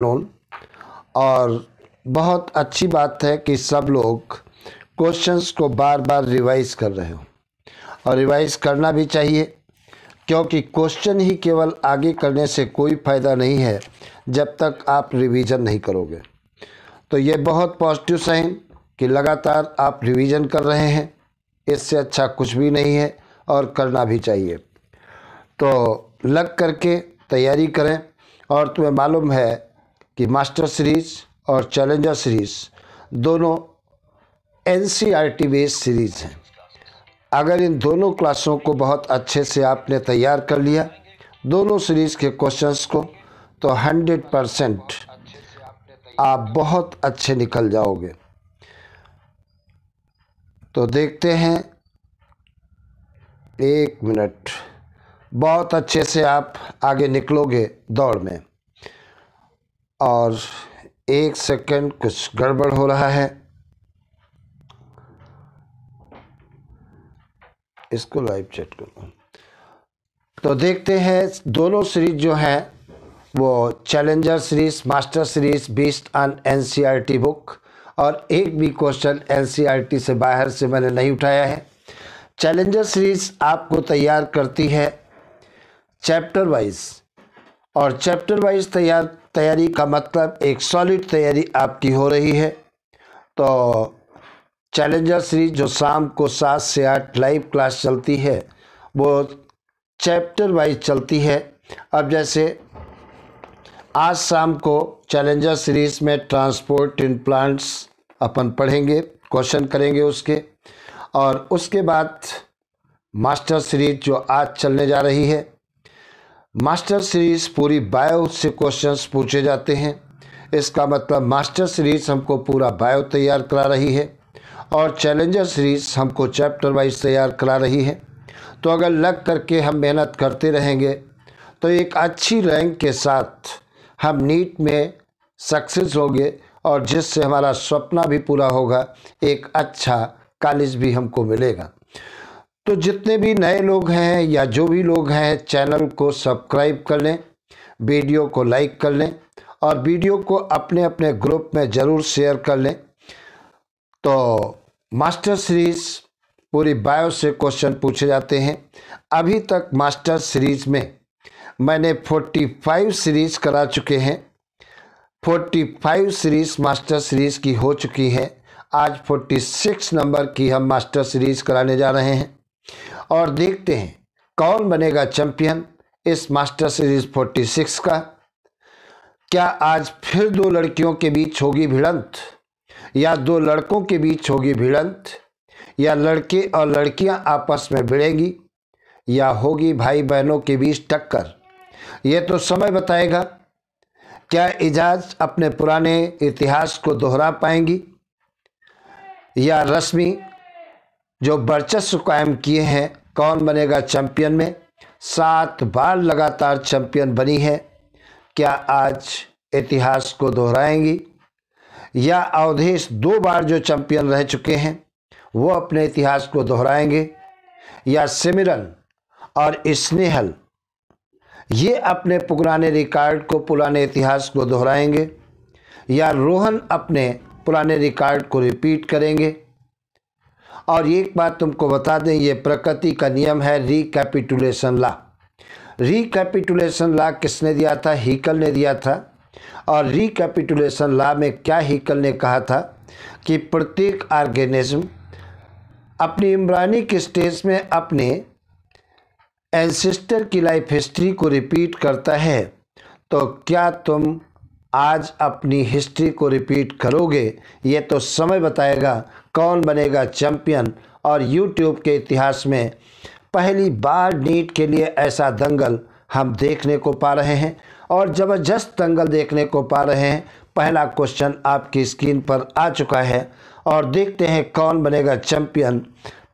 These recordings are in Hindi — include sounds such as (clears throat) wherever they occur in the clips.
नोन और बहुत अच्छी बात है कि सब लोग क्वेश्चंस को बार बार रिवाइज कर रहे हो। और रिवाइज करना भी चाहिए, क्योंकि क्वेश्चन ही केवल आगे करने से कोई फ़ायदा नहीं है, जब तक आप रिवीजन नहीं करोगे। तो ये बहुत पॉजिटिव साइन कि लगातार आप रिवीजन कर रहे हैं। इससे अच्छा कुछ भी नहीं है और करना भी चाहिए। तो लग करके तैयारी करें। और तुम्हें मालूम है कि मास्टर सीरीज़ और चैलेंजर सीरीज़ दोनों एन सी बेस्ड सीरीज़ हैं। अगर इन दोनों क्लासों को बहुत अच्छे से आपने तैयार कर लिया, दोनों सीरीज़ के क्वेश्चंस को तो हंड्रेड परसेंट आप बहुत अच्छे निकल जाओगे। तो देखते हैं। एक मिनट। बहुत अच्छे से आप आगे निकलोगे दौड़ में। और एक सेकंड कुछ गड़बड़ हो रहा है। इसको लाइव चेक करो। तो देखते हैं, दोनों सीरीज़ जो हैं, वो challenger series master series based on NCERT book और एक भी क्वेश्चन एनसीईआरटी से बाहर से मैंने नहीं उठाया है। चैलेंजर सीरीज़ आपको तैयार करती है चैप्टर वाइज और चैप्टर वाइज तैयार तैयारी का मतलब एक सॉलिड तैयारी आपकी हो रही है। तो चैलेंजर सीरीज़ जो शाम को सात से आठ लाइव क्लास चलती है, वो चैप्टर वाइज चलती है। अब जैसे आज शाम को चैलेंजर सीरीज़ में ट्रांसपोर्ट इन प्लांट्स अपन पढ़ेंगे क्वेश्चन करेंगे उसके। और उसके बाद मास्टर सीरीज़ जो आज चलने जा रही है मास्टर सीरीज़ पूरी बायो से क्वेश्चंस पूछे जाते हैं। इसका मतलब मास्टर सीरीज़ हमको पूरा बायो तैयार करा रही है और चैलेंजर सीरीज़ हमको चैप्टर वाइज तैयार करा रही है। तो अगर लग करके हम मेहनत करते रहेंगे तो एक अच्छी रैंक के साथ हम नीट में सक्सेस होंगे और जिससे हमारा सपना भी पूरा होगा, एक अच्छा कॉलेज भी हमको मिलेगा। तो जितने भी नए लोग हैं या जो भी लोग हैं, चैनल को सब्सक्राइब कर लें, वीडियो को लाइक कर लें और वीडियो को अपने अपने ग्रुप में ज़रूर शेयर कर लें। तो मास्टर सीरीज़ पूरी बायो से क्वेश्चन पूछे जाते हैं। अभी तक मास्टर सीरीज़ में मैंने 45 सीरीज़ करा चुके हैं। 45 सीरीज़ मास्टर सीरीज़ की हो चुकी है। आज 46 नंबर की हम मास्टर सीरीज़ कराने जा रहे हैं। और देखते हैं कौन बनेगा चैंपियन इस मास्टर सीरीज़ 46 का। क्या आज फिर दो लड़कियों के बीच होगी भिड़ंत? या दो लड़कों के बीच होगी भिड़ंत? या लड़के और लड़कियाँ आपस में भिड़ेंगी? या होगी भाई बहनों के बीच टक्कर? ये तो समय बताएगा। क्या इजाज अपने पुराने इतिहास को दोहरा पाएँगी? या रश्मि जो वर्चस्व कायम किए हैं, कौन बनेगा चैंपियन में? सात बार लगातार चैंपियन बनी है। क्या आज इतिहास को दोहराएँगी? या अवधेश दो बार जो चैंपियन रह चुके हैं, वो अपने इतिहास को दोहराएँगे? या सिमरन और स्नेहल, ये अपने पुराने रिकॉर्ड को पुराने इतिहास को दोहराएँगे? या रोहन अपने पुराने रिकॉर्ड को रिपीट करेंगे? और एक बात तुमको बता दें, ये प्रकृति का नियम है रिकैपिटुलेशन ला रिकैपिटुलेशन ला किसने दिया था? हीकल ने दिया था। और रिकैपिटुलेशन ला में क्या हीकल ने कहा था? कि प्रत्येक ऑर्गेनिज्म अपनी इमरानी के स्टेज में अपने एंसिस्टर की लाइफ हिस्ट्री को रिपीट करता है। तो क्या तुम आज अपनी हिस्ट्री को रिपीट करोगे? ये तो समय बताएगा। कौन बनेगा चैंपियन? और यूट्यूब के इतिहास में पहली बार नीट के लिए ऐसा दंगल हम देखने को पा रहे हैं और ज़बरदस्त दंगल देखने को पा रहे हैं। पहला क्वेश्चन आपकी स्क्रीन पर आ चुका है और देखते हैं कौन बनेगा चैंपियन।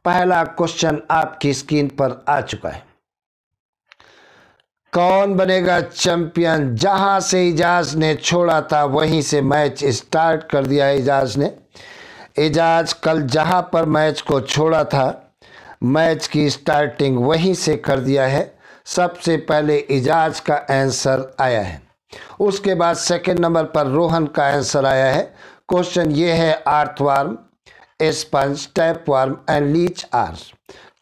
पहला क्वेश्चन आपकी स्क्रीन पर आ चुका है। कौन बनेगा चैंपियन? जहाँ से इजाज ने छोड़ा था, वहीं से मैच स्टार्ट कर दिया एजाज ने। एजाज, कल जहाँ पर मैच को छोड़ा था, मैच की स्टार्टिंग वहीं से कर दिया है। सबसे पहले एजाज का आंसर आया है। उसके बाद सेकंड नंबर पर रोहन का आंसर आया है। क्वेश्चन ये है earthworm sponge tapeworm and leech are.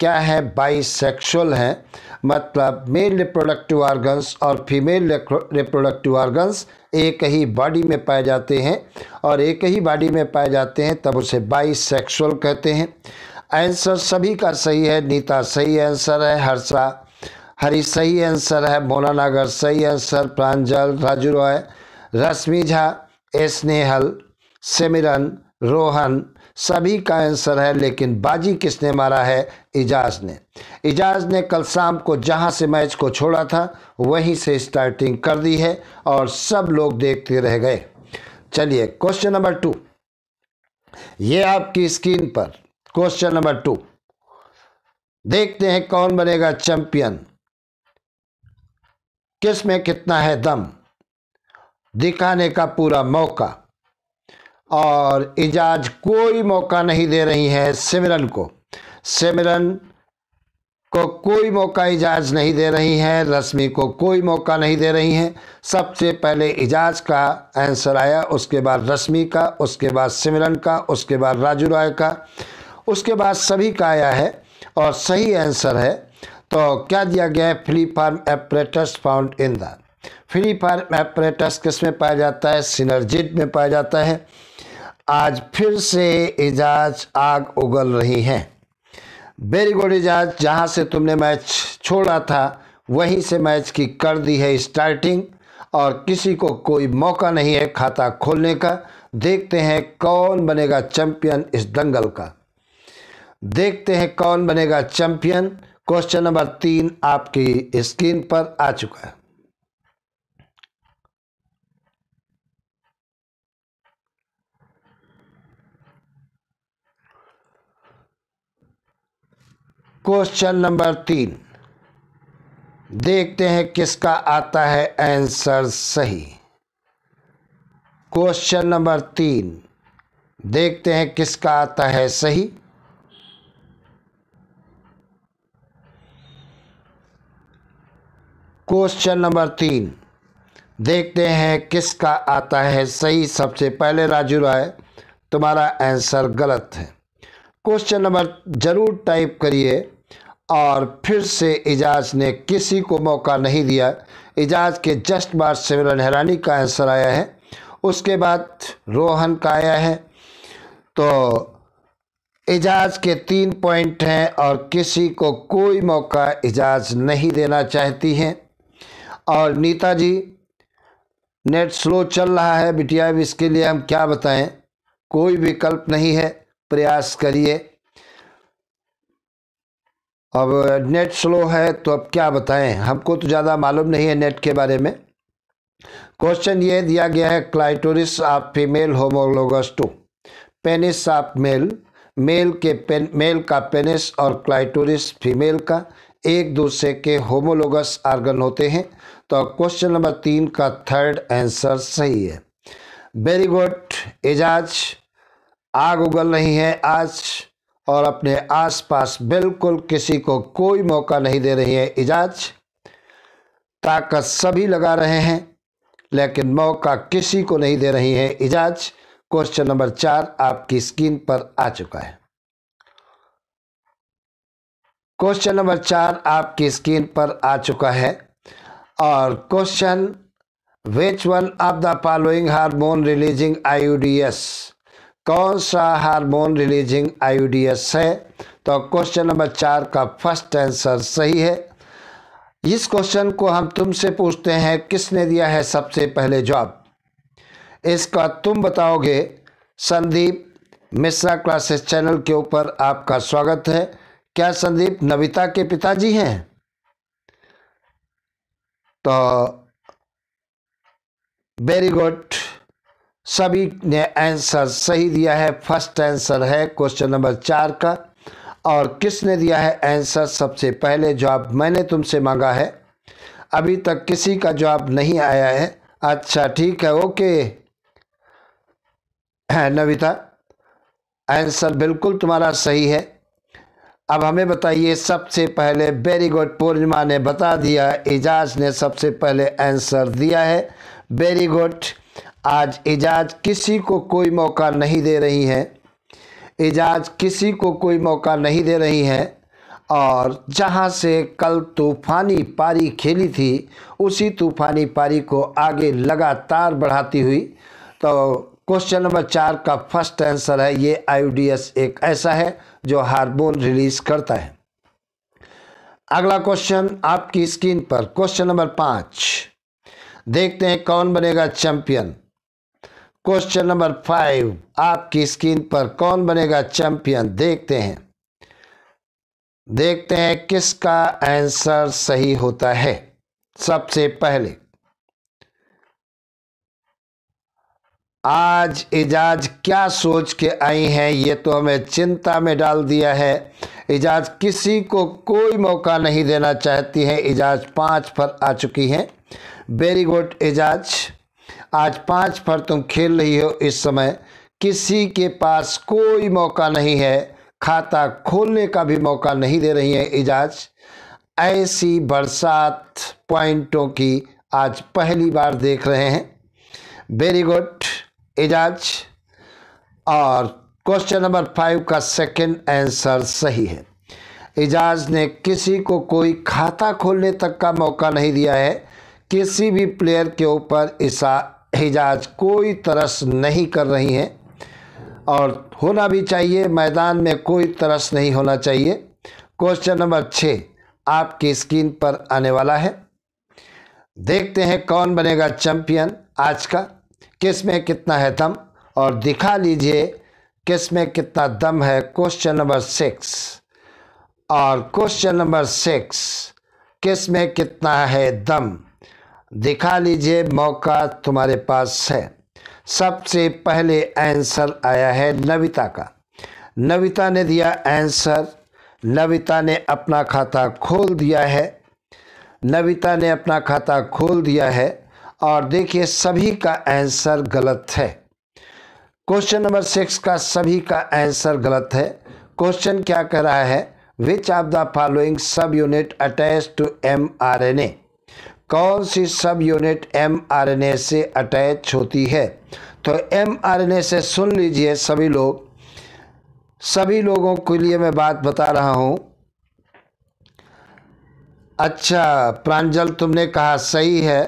क्या है बाइसेक्सुअल है? मतलब मेल रिप्रोडक्टिव ऑर्गन्स और फीमेल रिप्रोडक्टिव ऑर्गन्स एक ही बॉडी में पाए जाते हैं और एक ही बॉडी में पाए जाते हैं, तब उसे बाइसेक्सुअल कहते हैं। आंसर सभी का सही है, नीता सही आंसर है, हर्षा हरी सही आंसर है मोना नागर सही आंसर प्रांजल राजू रॉय, रश्मि झा स्नेहल, सिमरन, रोहन सभी का आंसर है, लेकिन बाजी किसने मारा है? इजाज ने। इजाज ने कल शाम को जहाँ से मैच को छोड़ा था, वहीं से स्टार्टिंग कर दी है और सब लोग देखते रह गए। चलिए क्वेश्चन नंबर टू ये आपकी स्क्रीन पर। क्वेश्चन नंबर टू देखते हैं कौन बनेगा चैंपियन किसमें कितना है दम? दिखाने का पूरा मौका। और इजाज कोई मौका नहीं दे रही है सिमरन को। सिमरन को कोई मौका इजाज नहीं दे रही है, रश्मि को कोई मौका नहीं दे रही हैं। सबसे पहले इजाज का आंसर आया, उसके बाद रश्मि का, उसके बाद सिमरन का, उसके बाद राजू राय का। उसके बाद सभी का आया है और सही आंसर है तो क्या दिया गया है? Free form apparatus found in the. Free form apparatus किसमें पाया जाता है? सिनर्जिट में पाया जाता है। आज फिर से इजाज आग उगल रही है। वेरी गुड इजाज जहाँ से तुमने मैच छोड़ा था, वहीं से मैच की कर दी है स्टार्टिंग और किसी को कोई मौका नहीं है खाता खोलने का। देखते हैं कौन बनेगा चैंपियन इस दंगल का। देखते हैं कौन बनेगा चैंपियन क्वेश्चन नंबर तीन आपकी स्क्रीन पर आ चुका है। क्वेश्चन नंबर तीन। देखते हैं किसका आता है आंसर सही। क्वेश्चन नंबर तीन। देखते हैं किसका आता है सही। क्वेश्चन नंबर तीन। देखते हैं किसका आता है सही। सबसे पहले राजू राय, तुम्हारा आंसर गलत है। क्वेश्चन नंबर ज़रूर टाइप करिए। और फिर से इजाज ने किसी को मौका नहीं दिया। इजाज के जस्ट बाद सिमरन हैरानी का आंसर आया है। उसके बाद रोहन का आया है। तो इजाज के तीन पॉइंट हैं और किसी को कोई मौका इजाज नहीं देना चाहती हैं। और नीता जी, नेट स्लो चल रहा है। बिटिया इसके लिए हम क्या बताएँ? कोई विकल्प नहीं है। प्रयास करिए। अब नेट स्लो है तो अब क्या बताएँ? हमको तो ज़्यादा मालूम नहीं है नेट के बारे में। क्वेश्चन ये दिया गया है clitoris of female homologous to penis of male male के पेन मेल का पेनिस और क्लाइटोरिस फीमेल का एक दूसरे के होमोलोगस आर्गन होते हैं। तो क्वेश्चन नंबर तीन का थर्ड आंसर सही है। वेरी गुड एजाज, आग उगल रही है आज। और अपने आसपास बिल्कुल किसी को कोई मौका नहीं दे रही है इजाज। ताकत सभी लगा रहे हैं, लेकिन मौका किसी को नहीं दे रही है इजाज। क्वेश्चन नंबर चार आपकी स्क्रीन पर आ चुका है। क्वेश्चन नंबर चार आपकी स्क्रीन पर आ चुका है और question which one of the following hormone releasing IUDs कौन सा हार्मोन रिलीजिंग आईयूडीएस है? तो क्वेश्चन नंबर चार का फ़र्स्ट आंसर सही है। इस क्वेश्चन को हम तुमसे पूछते हैं, किसने दिया है सबसे पहले जवाब? इसका तुम बताओगे, संदीप मिश्रा क्लासेस चैनल के ऊपर आपका स्वागत है। क्या संदीप नविता के पिताजी हैं? तो वेरी गुड सभी ने आंसर सही दिया है। फ़र्स्ट आंसर है क्वेश्चन नंबर चार का। और किसने दिया है आंसर? सबसे पहले जवाब मैंने तुमसे मांगा है। अभी तक किसी का जवाब नहीं आया है। अच्छा ठीक है, ओके। है, नविता, आंसर बिल्कुल तुम्हारा सही है। अब हमें बताइए, सबसे पहले वेरी गुड, पूर्णिमा ने बता दिया, एजाज ने सबसे पहले आंसर दिया है। वेरी गुड आज इजाज किसी को कोई मौका नहीं दे रही है। इजाज किसी को कोई मौका नहीं दे रही है और जहाँ से कल तूफ़ानी पारी खेली थी, उसी तूफ़ानी पारी को आगे लगातार बढ़ाती हुई। तो क्वेश्चन नंबर चार का फ़र्स्ट आंसर है, ये आईयूडीएस एक ऐसा है जो हार्मोन रिलीज़ करता है। अगला क्वेश्चन आपकी स्क्रीन पर। क्वेश्चन नंबर पाँच। देखते हैं कौन बनेगा चैंपियन क्वेश्चन नंबर फाइव, आपकी स्क्रीन पर कौन बनेगा चैंपियन? देखते हैं। देखते हैं किसका आंसर सही होता है। सबसे पहले, आज इजाज क्या सोच के आई हैं, ये तो हमें चिंता में डाल दिया है। इजाज किसी को कोई मौका नहीं देना चाहती है। इजाज पाँच पर आ चुकी हैं। वेरी गुड इजाज आज पाँच पर तुम खेल रही हो इस समय। किसी के पास कोई मौका नहीं है। खाता खोलने का भी मौका नहीं दे रही है इजाज। ऐसी बरसात पॉइंटों की आज पहली बार देख रहे हैं। Very good Ijaz. और क्वेश्चन नंबर फाइव का सेकंड आंसर सही है। इजाज ने किसी को कोई खाता खोलने तक का मौका नहीं दिया है। किसी भी प्लेयर के ऊपर इसा इजाज कोई तरस नहीं कर रही हैं। और होना भी चाहिए, मैदान में कोई तरस नहीं होना चाहिए। क्वेश्चन नंबर छः आपकी स्क्रीन पर आने वाला है। देखते हैं कौन बनेगा चैंपियन आज का। किसमें कितना है दम? और दिखा लीजिए किसमें कितना दम है। Question number six. और क्वेश्चन नंबर सिक्स, किसमें कितना है दम? दिखा लीजिए मौका तुम्हारे पास है। सबसे पहले आंसर आया है नविता का। नविता ने दिया आंसर नविता ने अपना खाता खोल दिया है। नविता ने अपना खाता खोल दिया है और देखिए सभी का आंसर गलत है। क्वेश्चन नंबर सिक्स का सभी का आंसर गलत है। क्वेश्चन क्या कह रहा है? Which of the following sub unit attach to M R N A कौन सी sub unit M R N A से अटैच होती है? तो एम आर एन ए से सुन लीजिए सभी लोग। सभी लोगों के लिए मैं बात बता रहा हूँ। अच्छा प्रांजल तुमने कहा सही है।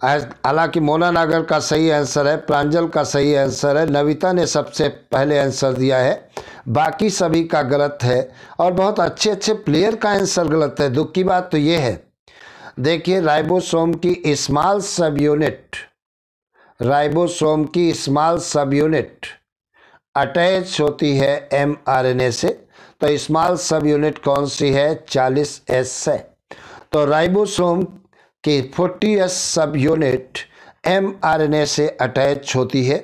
हालाँकि मोना नागर का सही आंसर है, प्रांजल का सही आंसर है। नविता ने सबसे पहले आंसर दिया है। बाकी सभी का गलत है। और बहुत अच्छे अच्छे प्लेयर का आंसर गलत है। दुख की बात तो ये है। देखिए, राइबोसोम की स्मॉल सब यूनिट राइबोसोम की स्मॉल सब यूनिट अटैच होती है एमआरएनए से। तो स्मॉल सब यूनिट कौन सी है? 40 एस से। तो राइबोसोम की 40 एस सब यूनिट एमआरएनए से अटैच होती है।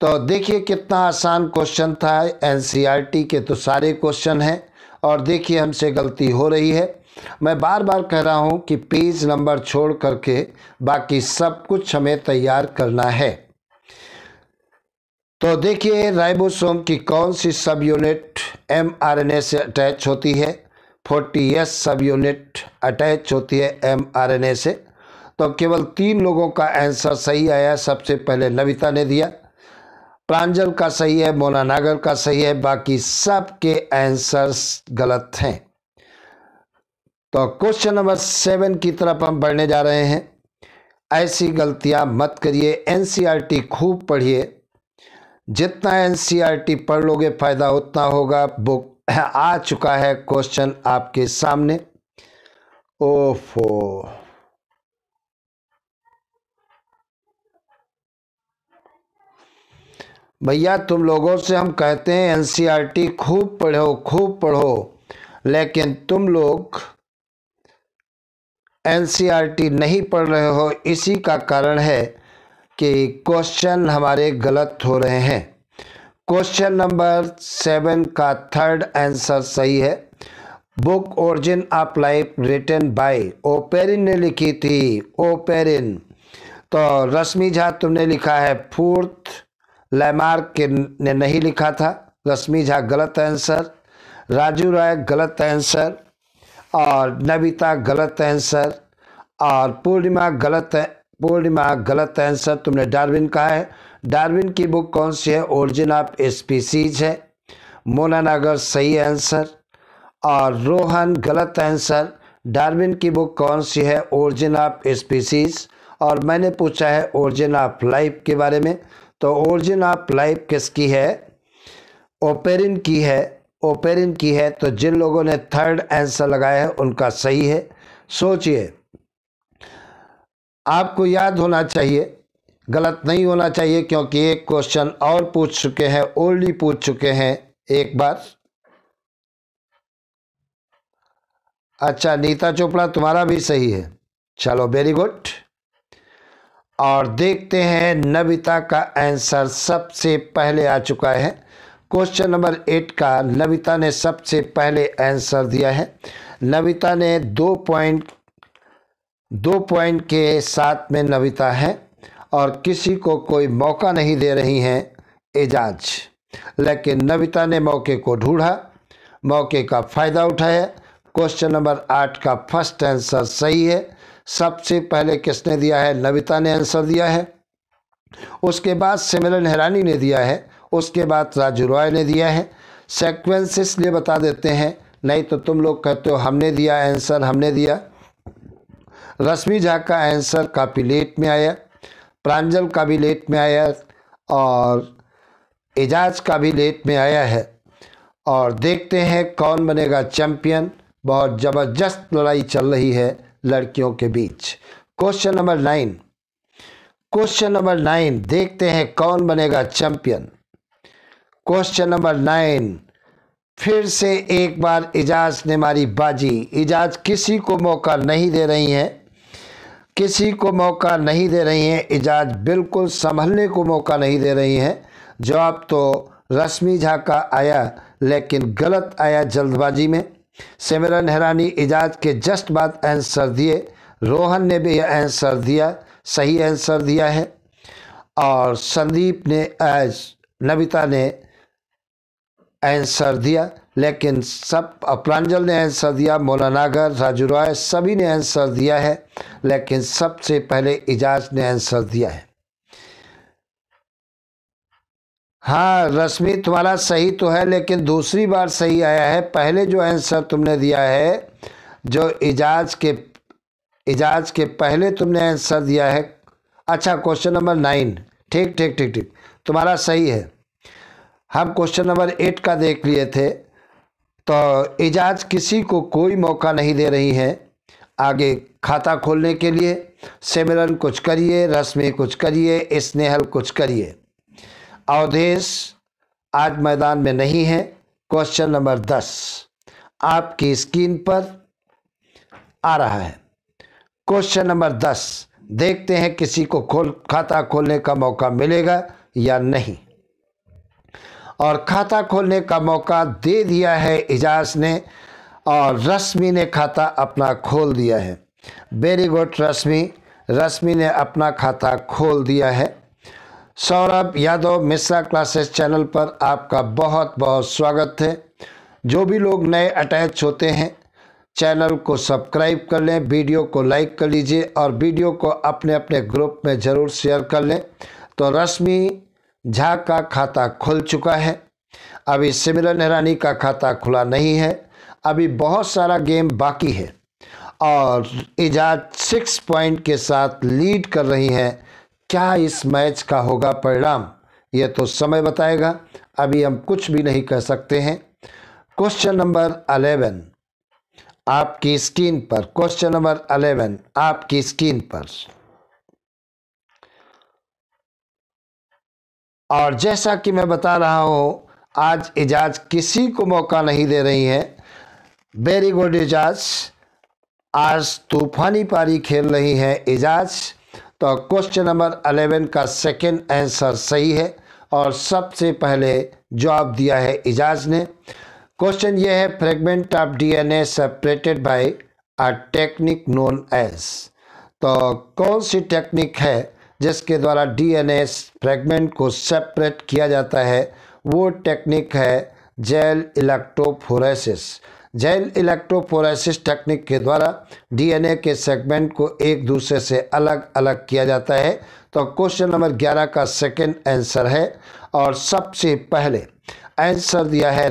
तो देखिए, कितना आसान क्वेश्चन था, एनसीईआरटी के तो सारे क्वेश्चन हैं, और देखिए, हमसे गलती हो रही है। मैं बार बार कह रहा हूँ कि पेज नंबर छोड़ करके बाकी सब कुछ हमें तैयार करना है। तो देखिए, राइबोसोम की कौन सी सब यूनिट एमआरएनए से अटैच होती है? फोर्टी एस सब यूनिट अटैच होती है एमआरएनए से। तो केवल तीन लोगों का आंसर सही आया, सबसे पहले नविता ने दिया। प्रांजल का सही है, मोना नागर का सही है, बाकी सब के आंसर्स गलत हैं। तो क्वेश्चन नंबर सेवन की तरफ़ हम बढ़ने जा रहे हैं। ऐसी गलतियाँ मत करिए एनसीईआरटी खूब पढ़िए। जितना एनसीईआरटी पढ़ लोगे फ़ायदा उतना होगा। बुक आ चुका है क्वेश्चन आपके सामने। ओफो। भैया, तुम लोगों से हम कहते हैं एनसीईआरटी खूब पढ़ो खूब पढ़ो। लेकिन तुम लोग एनसीईआरटी नहीं पढ़ रहे हो, इसी का कारण है कि क्वेश्चन हमारे गलत हो रहे हैं। क्वेश्चन नंबर सेवन का थर्ड आंसर सही है। Book origin of life written by Oparin ने लिखी थी, ओपेरिन। तो रश्मि झा तुमने लिखा है फोर्थ लैमार्क ने नहीं लिखा था। रश्मि झा गलत आंसर, राजू राय गलत आंसर और नविता गलत आंसर और पूर्णिमा गलत पूर्णिमा गलत आंसर तुमने डार्विन कहा है। डार्विन की बुक कौन सी है? ओरिजिन ऑफ़ स्पीसीज है। नागर सही आंसर और रोहन गलत आंसर डार्विन की बुक कौन सी है? ओरिजिन ऑफ़ स्पीसीज और मैंने पूछा है ओरिजिन ऑफ़ लाइफ के बारे में। तो ओरिजिन ऑफ़ लाइफ किसकी है? ओपेरिन की है। ओपेरिन की है तो जिन लोगों ने थर्ड आंसर लगाया है, उनका सही है। सोचिए। आपको याद होना चाहिए, गलत नहीं होना चाहिए, क्योंकि एक क्वेश्चन और पूछ चुके हैं, ओल्डी पूछ चुके हैं, एक बार। अच्छा नीता चोपड़ा, तुम्हारा भी सही है। चलो वेरी गुड और देखते हैं, नविता का आंसर सबसे पहले आ चुका है। क्वेश्चन नंबर एट का नविता ने सबसे पहले आंसर दिया है। नविता ने दो पॉइंट दो पॉइंट के साथ में नविता है और किसी को कोई मौका नहीं दे रही हैं एजाज। लेकिन नविता ने मौके को ढूंढा, मौके का फ़ायदा उठाया। क्वेश्चन नंबर आठ का फ़र्स्ट आंसर सही है। सबसे पहले किसने दिया है? नविता ने आंसर दिया है। उसके बाद सिमरन हैरानी ने दिया है। उसके बाद राजू रॉय ने दिया है। सेक्वेंस इसलिए बता देते हैं। नहीं तो तुम लोग कहते हो, हमने दिया आंसर हमने दिया। रश्मि झा का आंसर काफ़ी लेट में आया। प्रांजल का भी लेट में आया और एजाज का भी लेट में आया है। और देखते हैं कौन बनेगा चैम्पियन बहुत ज़बरदस्त लड़ाई चल रही है लड़कियों के बीच। Question number nine question number nine देखते हैं कौन बनेगा चैंपियन क्वेश्चन नंबर नाइन फिर से एक बार इजाज ने मारी बाजी। इजाज किसी को मौका नहीं दे रही हैं। किसी को मौका नहीं दे रही हैं। इजाज बिल्कुल संभलने को मौका नहीं दे रही हैं। जवाब तो रश्मि झा का आया, लेकिन गलत आया जल्दबाजी में। सिमरन हैरानी इजाज के जस्ट बाद आंसर दिए। रोहन ने भी आंसर दिया। सही आंसर दिया है। और संदीप ने नविता ने आंसर दिया, लेकिन सब प्रांजल ने आंसर दिया मौलानागर राजू रॉय, सभी ने आंसर दिया है, लेकिन सबसे पहले इजाज ने आंसर दिया है। हाँ रश्मि तुम्हारा सही तो है, लेकिन दूसरी बार सही आया है। पहले जो आंसर तुमने दिया है, जो इजाज के इजाज के पहले तुमने आंसर दिया है। अच्छा क्वेश्चन नंबर नाइन। ठीक ठीक ठीक ठीक। तुम्हारा सही है। हम क्वेश्चन नंबर एट का देख लिए थे। तो इजाज किसी को कोई मौका नहीं दे रही है आगे खाता खोलने के लिए। सिमरन कुछ करिए, रश्मि कुछ करिए स्नेहल कुछ करिए। अवधेश आज मैदान में नहीं है। क्वेश्चन नंबर दस। आपकी स्क्रीन पर आ रहा है। क्वेश्चन नंबर दस। देखते हैं किसी को खोल, खाता खोलने का मौका मिलेगा या नहीं। और खाता खोलने का मौका दे दिया है इजाज ने और रश्मि ने खाता अपना खोल दिया है। वेरी गुड रश्मि। रश्मि ने अपना खाता खोल दिया है। सौरभ यादव मिश्रा क्लासेस चैनल पर आपका बहुत बहुत स्वागत है। जो भी लोग नए अटैच होते हैं, चैनल को सब्सक्राइब कर लें, वीडियो को लाइक कर लीजिए और वीडियो को अपने अपने ग्रुप में ज़रूर शेयर कर लें। तो रश्मि झा का खाता खुल चुका है। अभी सिमरन ईरानी का खाता खुला नहीं है। अभी बहुत सारा गेम बाकी है। और इजाज सिक्स पॉइंट के साथ लीड कर रही हैं। क्या इस मैच का होगा परिणाम? ये तो समय बताएगा। अभी हम कुछ भी नहीं कह सकते हैं। क्वेश्चन नंबर अलेवन आपकी स्क्रीन पर। क्वेश्चन नंबर अलेवन आपकी स्क्रीन पर। और जैसा कि मैं बता रहा हूँ, आज इजाज किसी को मौका नहीं दे रही है। वेरी गुड इजाज आज तूफानी पारी खेल रही है इजाज तो क्वेश्चन नंबर अलेवन का सेकंड आंसर सही है और सबसे पहले जवाब दिया है इजाज ने। क्वेश्चन ये है fragment of DNA separated by a technique known as तो कौन सी टेक्निक है जिसके द्वारा डीएनए फ्रेगमेंट को सेपरेट किया जाता है, वो टेक्निक है gel electrophoresis gel electrophoresis technique के द्वारा डीएनए के सेगमेंट को एक दूसरे से अलग अलग किया जाता है। तो क्वेश्चन नंबर 11 का सेकंड आंसर है और सबसे पहले आंसर दिया है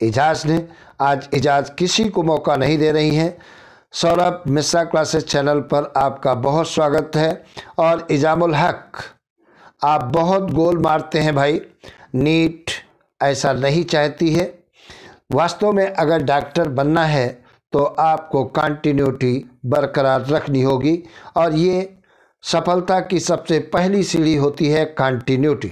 इजाज ने। आज इजाज किसी को मौका नहीं दे रही हैं। सौरभ मिश्रा क्लासेस चैनल पर आपका बहुत स्वागत है और इजामुल हक, आप बहुत गोल मारते हैं भाई। नीट ऐसा नहीं चाहती है। वास्तव में अगर डॉक्टर बनना है तो आपको कंटिन्यूटी बरकरार रखनी होगी और ये सफलता की सबसे पहली सीढ़ी होती है कंटिन्यूटी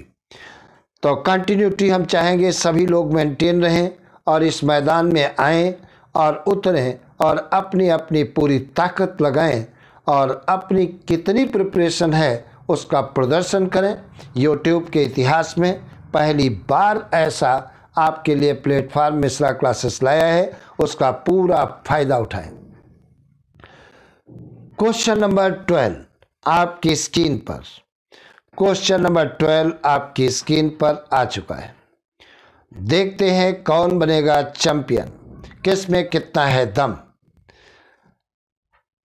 तो कंटिन्यूटी हम चाहेंगे सभी लोग मेंटेन रहें और इस मैदान में आएँ और उतरें और अपनी अपनी पूरी ताकत लगाएँ और अपनी कितनी प्रिपरेशन है उसका प्रदर्शन करें। यूट्यूब के इतिहास में पहली बार ऐसा आपके लिए प्लेटफॉर्म मिश्रा क्लासेस लाया है, उसका पूरा फ़ायदा उठाएँ। क्वेश्चन नंबर ट्वेल्व, आपकी स्क्रीन पर। क्वेश्चन नंबर ट्वेल्व आपकी स्क्रीन पर आ चुका है। देखते हैं कौन बनेगा चैंपियन। किसमें कितना है दम?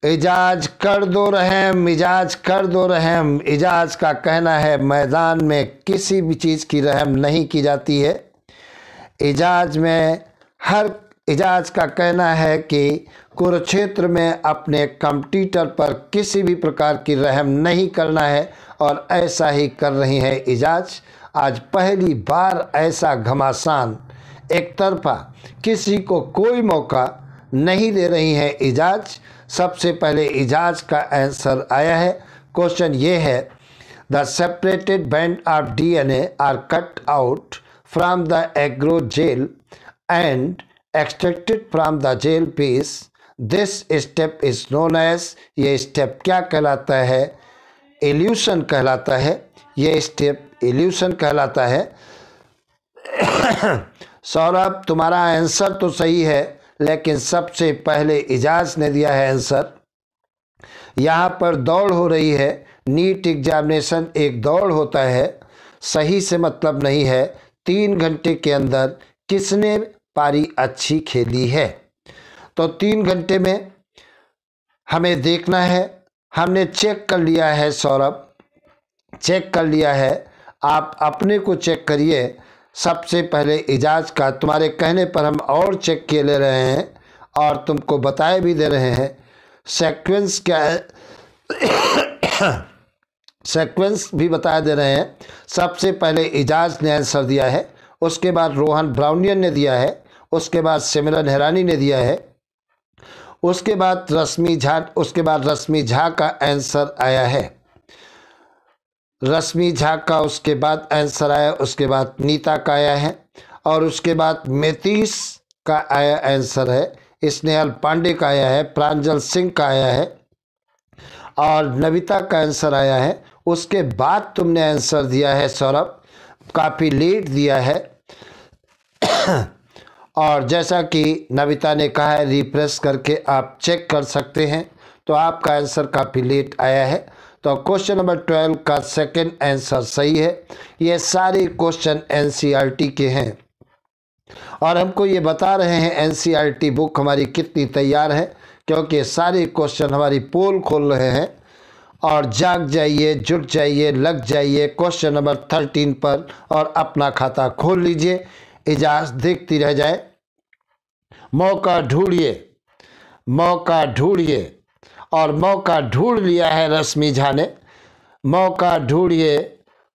इजाज कर दो रहम मिजाज कर दो रहम। इजाज का कहना है, मैदान में किसी भी चीज़ की रहम नहीं की जाती है। इजाज में हर, इजाज का कहना है कि कुरुक्षेत्र में अपने कंप्यूटर पर किसी भी प्रकार की रहम नहीं करना है और ऐसा ही कर रही है इजाज। आज पहली बार ऐसा घमासान एक तरफा किसी को कोई मौका नहीं दे रही है इजाज। सबसे पहले इजाज का आंसर आया है। क्वेश्चन ये है, the separated band of DNA are cut out from the agarose gel and extracted from the gel piece. This step is known as, ये स्टेप क्या कहलाता है? एल्यूशन कहलाता है। ये स्टेप एल्यूशन कहलाता है। (coughs) सौरभ, तुम्हारा आंसर तो सही है। लेकिन सबसे पहले इजाज ने दिया है आंसर। यहाँ पर दौड़ हो रही है। नीट एग्जामिनेशन एक दौड़ होता है। सही से मतलब नहीं है। तीन घंटे के अंदर किसने पारी अच्छी खेली है? तो तीन घंटे में हमें देखना है। हमने चेक कर लिया है सौरभ। चेक कर लिया है। आप अपने को चेक करिए। सबसे पहले इजाज़ का तुम्हारे कहने पर हम और चेक किए ले रहे हैं और तुमको बताए भी दे रहे हैं। सेक्वेंस क्या है? (coughs) सेक्वेंस भी बता दे रहे हैं। सबसे पहले इजाज ने आंसर दिया है। उसके बाद रोहन ब्राउनियन ने दिया है। उसके बाद सिमरन हैरानी ने दिया है। उसके बाद रश्मि झा, उसके बाद रश्मि झा का आंसर आया है। रश्मि झा का उसके बाद आंसर आया, उसके बाद नीता का आया है, और उसके बाद मेतीस का आया आंसर है, स्नेहल पांडे का आया है, प्रांजल सिंह का आया है, और नविता का आंसर आया है, उसके बाद तुमने आंसर दिया है, सौरभ, काफ़ी लेट दिया है, (coughs) और जैसा कि नविता ने कहा है रिप्रेस करके आप चेक कर सकते हैं तो आपका आंसर काफ़ी लेट आया है तो क्वेश्चन नंबर ट्वेल्व का सेकंड आंसर सही है। ये सारे क्वेश्चन एनसीईआरटी के हैं। और हमको ये बता रहे हैं एनसीईआरटी बुक हमारी कितनी तैयार है, क्योंकि सारे क्वेश्चन हमारी पोल खोल रहे हैं। और जाग जाइए, जुट जाइए, लग जाइए क्वेश्चन नंबर थर्टीन पर और अपना खाता खोल लीजिए। इजाज़ देखती रह जाए। मौका ढूंढिए। मौका ढूंढिए। और मौका ढूंढ लिया है रश्मि झा ने। मौका ढूंढिए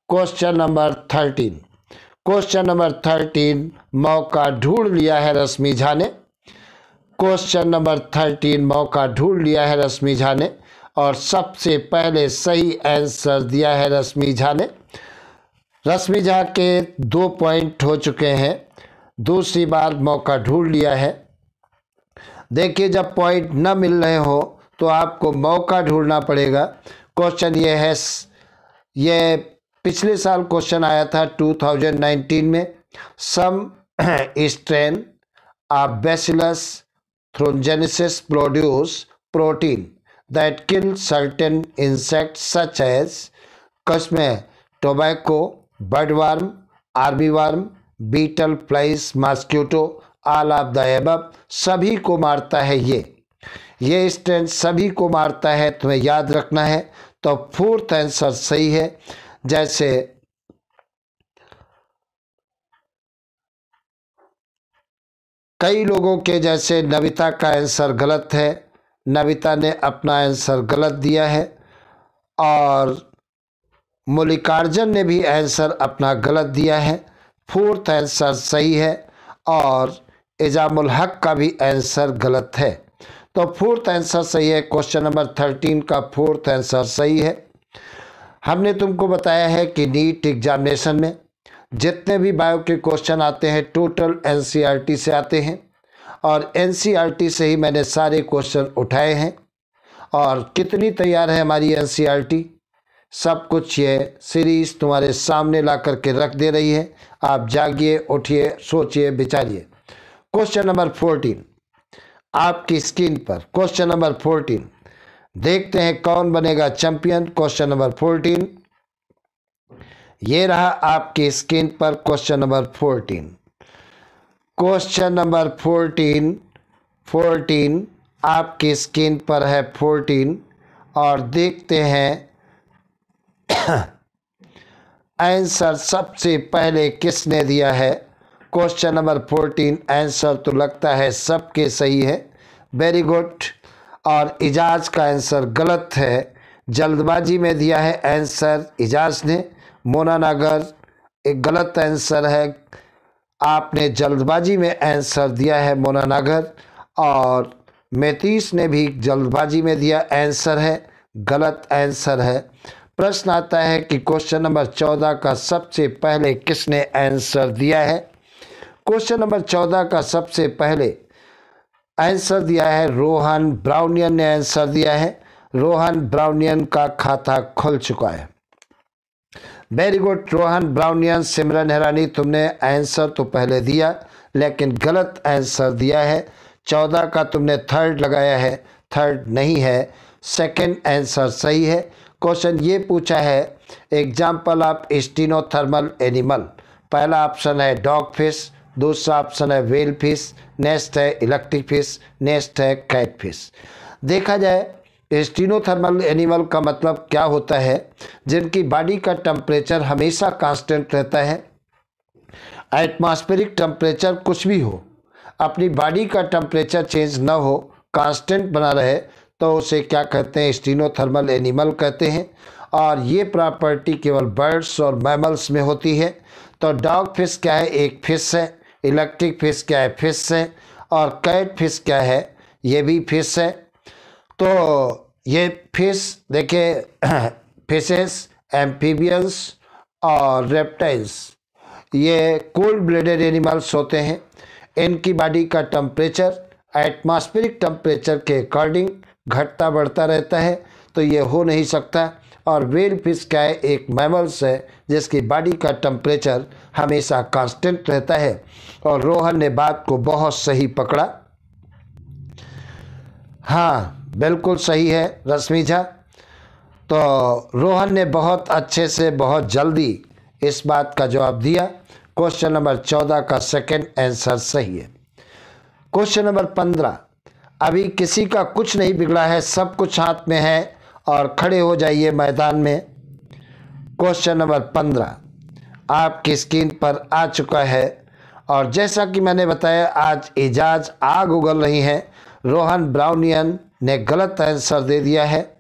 question number thirteen. Question number thirteen मौका ढूंढ लिया है रश्मि झा ने। क्वेश्चन नंबर थर्टीन मौका ढूंढ लिया है रश्मि झा ने और सबसे पहले सही आंसर दिया है रश्मि झा ने। रश्मि झा के दो पॉइंट हो चुके हैं। दूसरी बार मौका ढूंढ लिया है। देखिए जब पॉइंट न मिल रहे हो तो आपको मौका ढूंढना पड़ेगा। क्वेश्चन ये है, ये पिछले साल क्वेश्चन आया था 2019 में। Some strain of Bacillus thuringiensis produce protein that kill certain insect such as Kasmein tobacco budworm armyworm beetle flies mosquito all of the above सभी को मारता है ये। ये स्ट्रेंथ सभी को मारता है, तुम्हें याद रखना है। तो फोर्थ आंसर सही है। जैसे कई लोगों के जैसे नविता का आंसर गलत है। नविता ने अपना आंसर गलत दिया है। और मल्लिकार्जुन ने भी आंसर अपना गलत दिया है। फोर्थ आंसर सही है। और एजामुल हक का भी आंसर गलत है। तो फोर्थ आंसर सही है। क्वेश्चन नंबर थर्टीन का फोर्थ आंसर सही है। हमने तुमको बताया है कि नीट एग्जामिनेशन में जितने भी बायो के क्वेश्चन आते हैं टोटल एनसीईआरटी से आते हैं और एनसीईआरटी से ही मैंने सारे क्वेश्चन उठाए हैं और कितनी तैयार है हमारी एनसीईआरटी सब कुछ ये सीरीज़ तुम्हारे सामने ला करके रख दे रही है। आप जागिए, उठिए, सोचिए, विचारिए। क्वेश्चन नंबर फोर्टीन आपकी स्क्रीन पर। Question number fourteen. देखते हैं कौन बनेगा चैंपियन। Question number fourteen. ये रहा आपकी स्क्रीन पर question number fourteen. Question number fourteen. Fourteen आपकी स्क्रीन पर है फोर्टीन। और देखते हैं (coughs) आंसर सबसे पहले किसने दिया है? क्वेश्चन नंबर फोर्टीन आंसर तो लगता है सबके सही है। वेरी गुड और इजाज का आंसर गलत है। जल्दबाजी में दिया है आंसर इजाज ने। मोना नगर एक गलत आंसर है। आपने जल्दबाजी में आंसर दिया है मोना नगर और मैतीस ने भी जल्दबाजी में दिया आंसर है। गलत आंसर है। प्रश्न आता है कि क्वेश्चन नंबर चौदह का सबसे पहले किसने आंसर दिया है? क्वेश्चन नंबर चौदह का सबसे पहले आंसर दिया है रोहन ब्राउनियन ने आंसर दिया है। रोहन ब्राउनियन का खाता खुल चुका है। वेरी गुड रोहन ब्राउनियन, सिमरन हैरानी, तुमने आंसर तो पहले दिया, लेकिन गलत आंसर दिया है। चौदह का तुमने थर्ड लगाया है थर्ड नहीं है सेकंड आंसर सही है। क्वेश्चन ये पूछा है एग्ज़ाम्पल ऑफ़ स्टीनोथर्मल एनिमल पहला ऑप्शन है डॉग फ़िश दूसरा ऑप्शन है वेल फ़िश, नेक्स्ट है इलेक्ट्रिक फ़िश, नेक्स्ट है कैट फ़िश। देखा जाए, स्टीनोथर्मल एनिमल का मतलब क्या होता है? जिनकी बॉडी का टेम्परेचर हमेशा कांस्टेंट रहता है, एटमॉस्फेरिक टेम्परेचर कुछ भी हो, अपनी बॉडी का टेम्परेचर चेंज ना हो, कांस्टेंट बना रहे तो उसे क्या कहते हैं? स्टीनोथर्मल एनिमल कहते हैं। और ये प्रॉपर्टी केवल बर्ड्स और मैमल्स में होती है। तो डॉग फ़िश क्या है? एक फ़िश है। इलेक्ट्रिक फ़िश क्या है? फ़िश है। और कैट फ़िश क्या है? ये भी फ़िश है। तो ये फ़िश, देखिए (clears throat) फिशेस एम्फीबियंस और रेप्टाइल्स ये कोल्ड ब्लडेड एनिमल्स होते हैं। इनकी बॉडी का टम्परेचर एटमॉस्फेरिक टम्परेचर के अकॉर्डिंग घटता बढ़ता रहता है तो ये हो नहीं सकता। और वेल फ़िश क्या है? एक मैमल्स है, जिसकी बॉडी का टम्परेचर हमेशा कांस्टेंट रहता है। और रोहन ने बात को बहुत सही पकड़ा। हाँ बिल्कुल सही है रश्मि झा। तो रोहन ने बहुत अच्छे से, बहुत जल्दी इस बात का जवाब दिया। क्वेश्चन नंबर चौदह का सेकंड आंसर सही है। क्वेश्चन नंबर पंद्रह, अभी किसी का कुछ नहीं बिगड़ा है, सब कुछ हाथ में है और खड़े हो जाइए मैदान में। क्वेश्चन नंबर पंद्रह, आपकी स्क्रीन पर आ चुका है और जैसा कि मैंने बताया, आज एजाज आग उगल रही हैं। रोहन ब्राउनियन ने गलत आंसर दे दिया है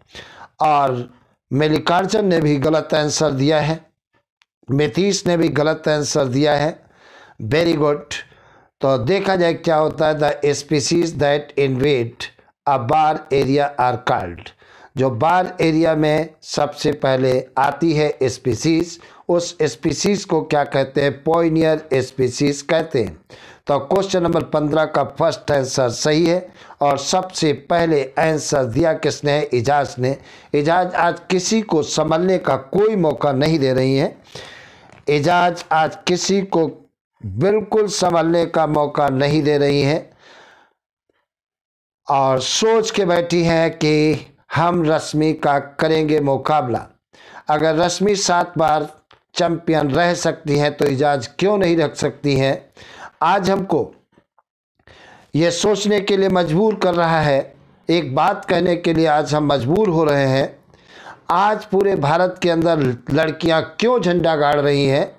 और मेलिकार्जन ने भी गलत आंसर दिया है। मेथीस ने भी गलत आंसर दिया है। Very good. तो देखा जाए क्या होता है। The species that invade a bare area are called. जो बार एरिया में सबसे पहले आती है स्पीसीज उस स्पीसीज को क्या कहते हैं? पोइनियर स्पीसीज कहते हैं। तो क्वेश्चन नंबर पंद्रह का फ़र्स्ट आंसर सही है और सबसे पहले आंसर दिया किसने? है इजाज ने। इजाज आज किसी को संभलने का कोई मौका नहीं दे रही है। इजाज आज किसी को बिल्कुल संभलने का मौका नहीं दे रही है। और सोच के बैठी हैं कि हम रश्मि का करेंगे मुकाबला। अगर रश्मि सात बार चैंपियन रह सकती हैं तो इजाज क्यों नहीं रख सकती हैं? आज हमको ये सोचने के लिए मजबूर कर रहा है। एक बात कहने के लिए आज हम मजबूर हो रहे हैं। आज पूरे भारत के अंदर लड़कियाँ क्यों झंडा गाड़ रही हैं?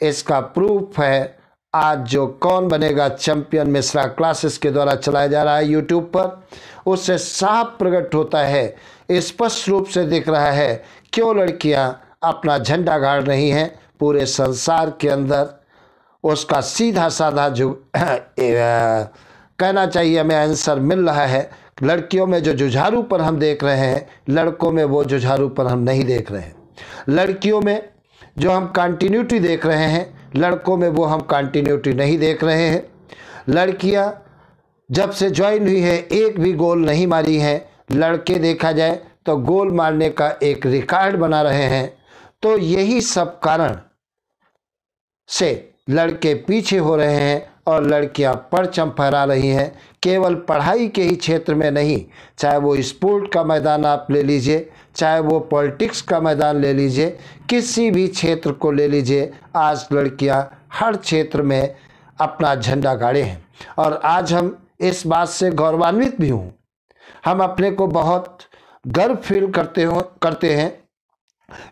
इसका प्रूफ है, आज जो कौन बनेगा चैंपियन मिश्रा क्लासेस के द्वारा चलाया जा रहा है यूट्यूब पर। उससे साफ़ प्रकट होता है, स्पष्ट रूप से दिख रहा है, क्यों लड़कियाँ अपना झंडा गाड़ रही हैं पूरे संसार के अंदर? उसका सीधा साधा जो (coughs) कहना चाहिए, हमें आंसर मिल रहा है, लड़कियों में जो जुझारू पर हम देख रहे हैं, लड़कों में वो जुझारू पर हम नहीं देख रहे हैं। लड़कियों में जो हम कंटिन्यूटी देख रहे हैं, लड़कों में वो हम कंटिन्यूटी नहीं देख रहे हैं। लड़कियाँ जब से ज्वाइन हुई है, एक भी गोल नहीं मारी है। लड़के देखा जाए तो गोल मारने का एक रिकॉर्ड बना रहे हैं। तो यही सब कारण से लड़के पीछे हो रहे हैं और लड़कियाँ परचम फहरा रही हैं। केवल पढ़ाई के ही क्षेत्र में नहीं, चाहे वो स्पोर्ट का मैदान आप ले लीजिए, चाहे वो पॉलिटिक्स का मैदान ले लीजिए, किसी भी क्षेत्र को ले लीजिए, आज लड़कियाँ हर क्षेत्र में अपना झंडा गाड़े हैं। और आज हम इस बात से गौरवान्वित भी हूँ। हम अपने को बहुत गर्व फील करते हो, करते हैं,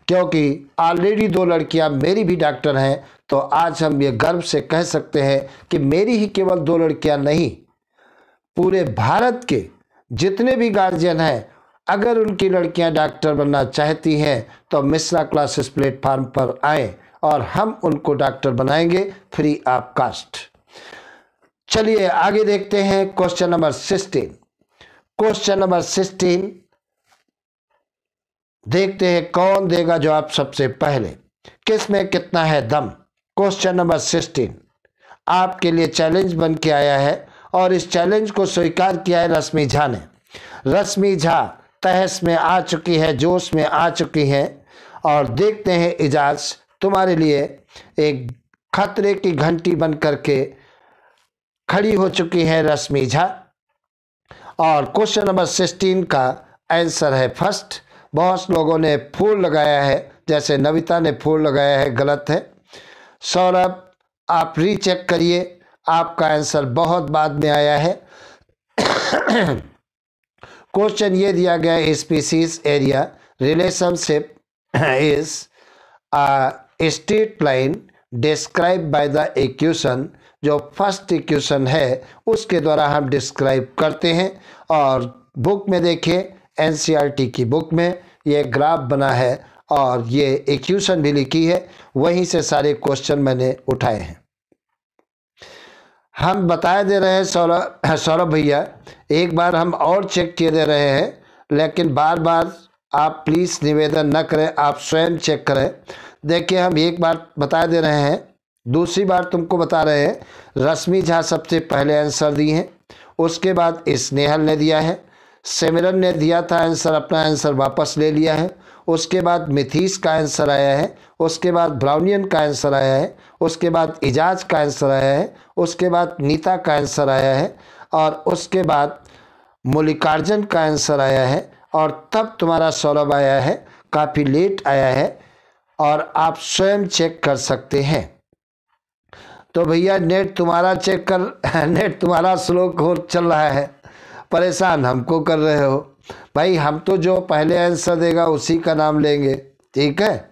क्योंकि ऑलरेडी दो लड़कियाँ मेरी भी डॉक्टर हैं तो आज हम ये गर्व से कह सकते हैं कि मेरी ही केवल दो लड़कियाँ नहीं, पूरे भारत के जितने भी गार्जियन हैं, अगर उनकी लड़कियाँ डॉक्टर बनना चाहती हैं तो मिश्रा क्लासेस प्लेटफार्म पर आए और हम उनको डॉक्टर बनाएँगे फ्री ऑफ़ कास्ट चलिए आगे देखते हैं question number sixteen. Question number sixteen देखते हैं कौन देगा जवाब सबसे पहले। किसमें कितना है दम? Question number sixteen. आपके लिए चैलेंज बन के आया है और इस चैलेंज को स्वीकार किया है रश्मि झा ने। रश्मि झा तहस में आ चुकी है, जोश में आ चुकी है और देखते हैं इजाज। तुम्हारे लिए एक खतरे की घंटी बन करके खड़ी हो चुकी है रश्मि झा। और क्वेश्चन नंबर सिक्सटीन का आंसर है फ़र्स्ट बहुत लोगों ने फूल लगाया है, जैसे नविता ने फूल लगाया है, गलत है। सौरभ, आप रीचेक करिए, आपका आंसर बहुत बाद में आया है। (coughs) क्वेश्चन ये दिया गया है species area relationship is straight line describe by the equation जो फ़र्स्ट इक्वेशन है, उसके द्वारा हम डिस्क्राइब करते हैं। और बुक में देखिए एनसीईआरटी की बुक में ये ग्राफ बना है और ये इक्वेशन भी लिखी है। वहीं से सारे क्वेश्चन मैंने उठाए हैं। हम बताए दे रहे हैं सौरभ सौरभ भैया, एक बार हम और चेक किए दे रहे हैं, लेकिन बार बार आप प्लीज़ निवेदन न करें, आप स्वयं चेक करें। देखिए, हम एक बार बता दे रहे हैं दूसरी बार तुमको बता रहे हैं, रश्मि झा सबसे पहले आंसर दी हैं, उसके बाद स्नेहल ने दिया है, सिमरन ने दिया था आंसर अपना आंसर वापस ले लिया है, उसके बाद मिथीस का आंसर आया है, उसके बाद ब्राउनियन का आंसर आया है, उसके बाद इजाज का आंसर आया है, उसके बाद नीता का आंसर आया है, और उसके बाद मल्लिकार्जुन का आंसर आया है, और तब तुम्हारा सौरभ आया है, काफ़ी लेट आया है, और आप स्वयं चेक कर सकते हैं। तो भैया नेट तुम्हारा चेक कर, (laughs) नेट तुम्हारा स्लो हो चल रहा है। परेशान हमको कर रहे हो। भाई, हम तो जो पहले आंसर देगा उसी का नाम लेंगे। ठीक है?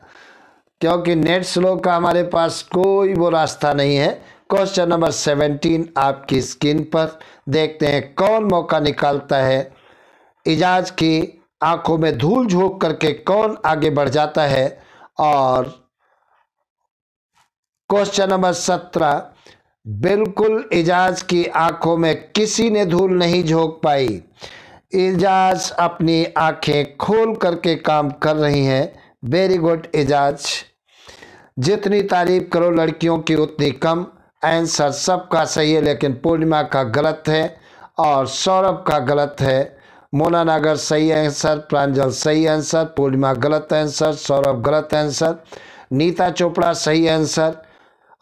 क्योंकि नेट स्लो का हमारे पास कोई वो रास्ता नहीं है। क्वेश्चन नंबर सेवेंटीन आपकी स्क्रीन पर। देखते हैं कौन मौका निकालता है। इजाज की आँखों में धूल झोंक करके कौन आगे बढ़ जाता है। और क्वेश्चन नंबर सत्रह। बिल्कुल इजाज की आँखों में किसी ने धूल नहीं झोंक पाई। एजाज अपनी आँखें खोल करके काम कर रही हैं। Very good Ejaz. जितनी तारीफ़ करो लड़कियों की, उतनी कम। आंसर सबका सही है, लेकिन पूर्णिमा का गलत है और सौरभ का गलत है। मोना नागर सही आंसर प्रांजल सही आंसर पूर्णिमा गलत आंसर सौरभ गलत आंसर नीता चोपड़ा सही आंसर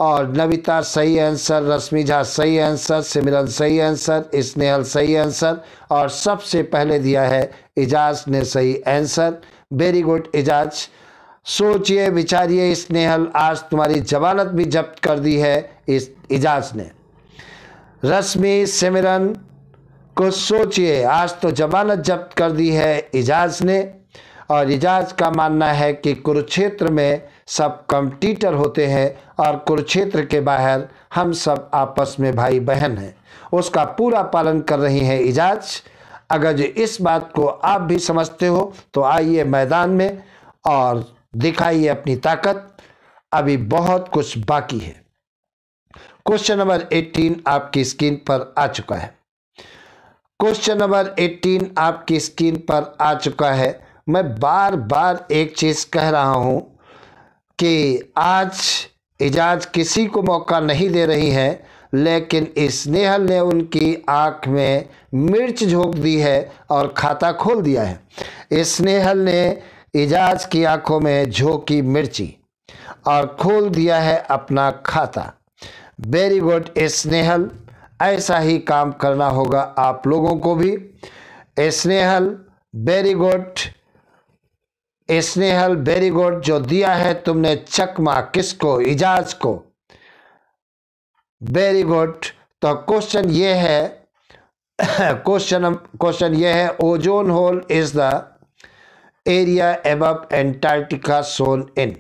और नविता सही आंसर रश्मि झा सही आंसर सिमरन सही आंसर स्नेहल सही आंसर और सबसे पहले दिया है इजाज ने सही आंसर वेरी गुड इजाज। सोचिए, विचारिए, स्नेहल, आज तुम्हारी जमानत भी जब्त कर दी है इस इजाज ने। रश्मि, सिमरन को सोचिए, आज तो जमानत जब्त कर दी है इजाज ने। और इजाज का मानना है कि कुरुक्षेत्र में सब कंपटीटर होते हैं और कुरुक्षेत्र के बाहर हम सब आपस में भाई बहन हैं। उसका पूरा पालन कर रही हैं इजाज। अगर जो इस बात को आप भी समझते हो तो आइए मैदान में और दिखाइए अपनी ताकत। अभी बहुत कुछ बाकी है। क्वेश्चन नंबर 18 आपकी स्क्रीन पर आ चुका है। क्वेश्चन नंबर 18 आपकी स्क्रीन पर आ चुका है। मैं बार बार एक चीज़ कह रहा हूँ कि आज इजाज किसी को मौका नहीं दे रही है, लेकिन स्नेहल ने उनकी आँख में मिर्च झोंक दी है और खाता खोल दिया है। स्नेहल ने इजाज की आँखों में झोंकी मिर्ची और खोल दिया है अपना खाता। वेरी गुड स्नेहल ऐसा ही काम करना होगा आप लोगों को भी। Snehal very good Snehal very good जो दिया है तुमने चकमा किसको? इजाज को। वेरी गुड तो क्वेश्चन ये है (coughs) क्वेश्चन क्वेश्चन ये है ozone hole is the area above Antarctica seen in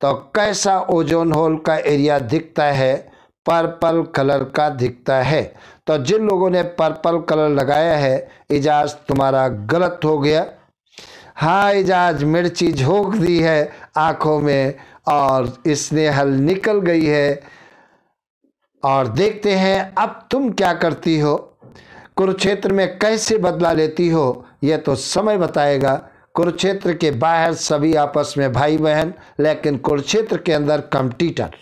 तो कैसा ओजोन होल का एरिया दिखता है? पर्पल कलर का दिखता है। तो जिन लोगों ने पर्पल कलर लगाया है, इजाज तुम्हारा गलत हो गया। हाँ इजाज मिर्ची झोंक दी है आँखों में और इसने हल निकल गई है। और देखते हैं, अब तुम क्या करती हो? कुरुक्षेत्र में कैसे बदला लेती हो? यह तो समय बताएगा। कुरुक्षेत्र के बाहर सभी आपस में भाई बहन लेकिन कुरुक्षेत्र के अंदर कंपटीटर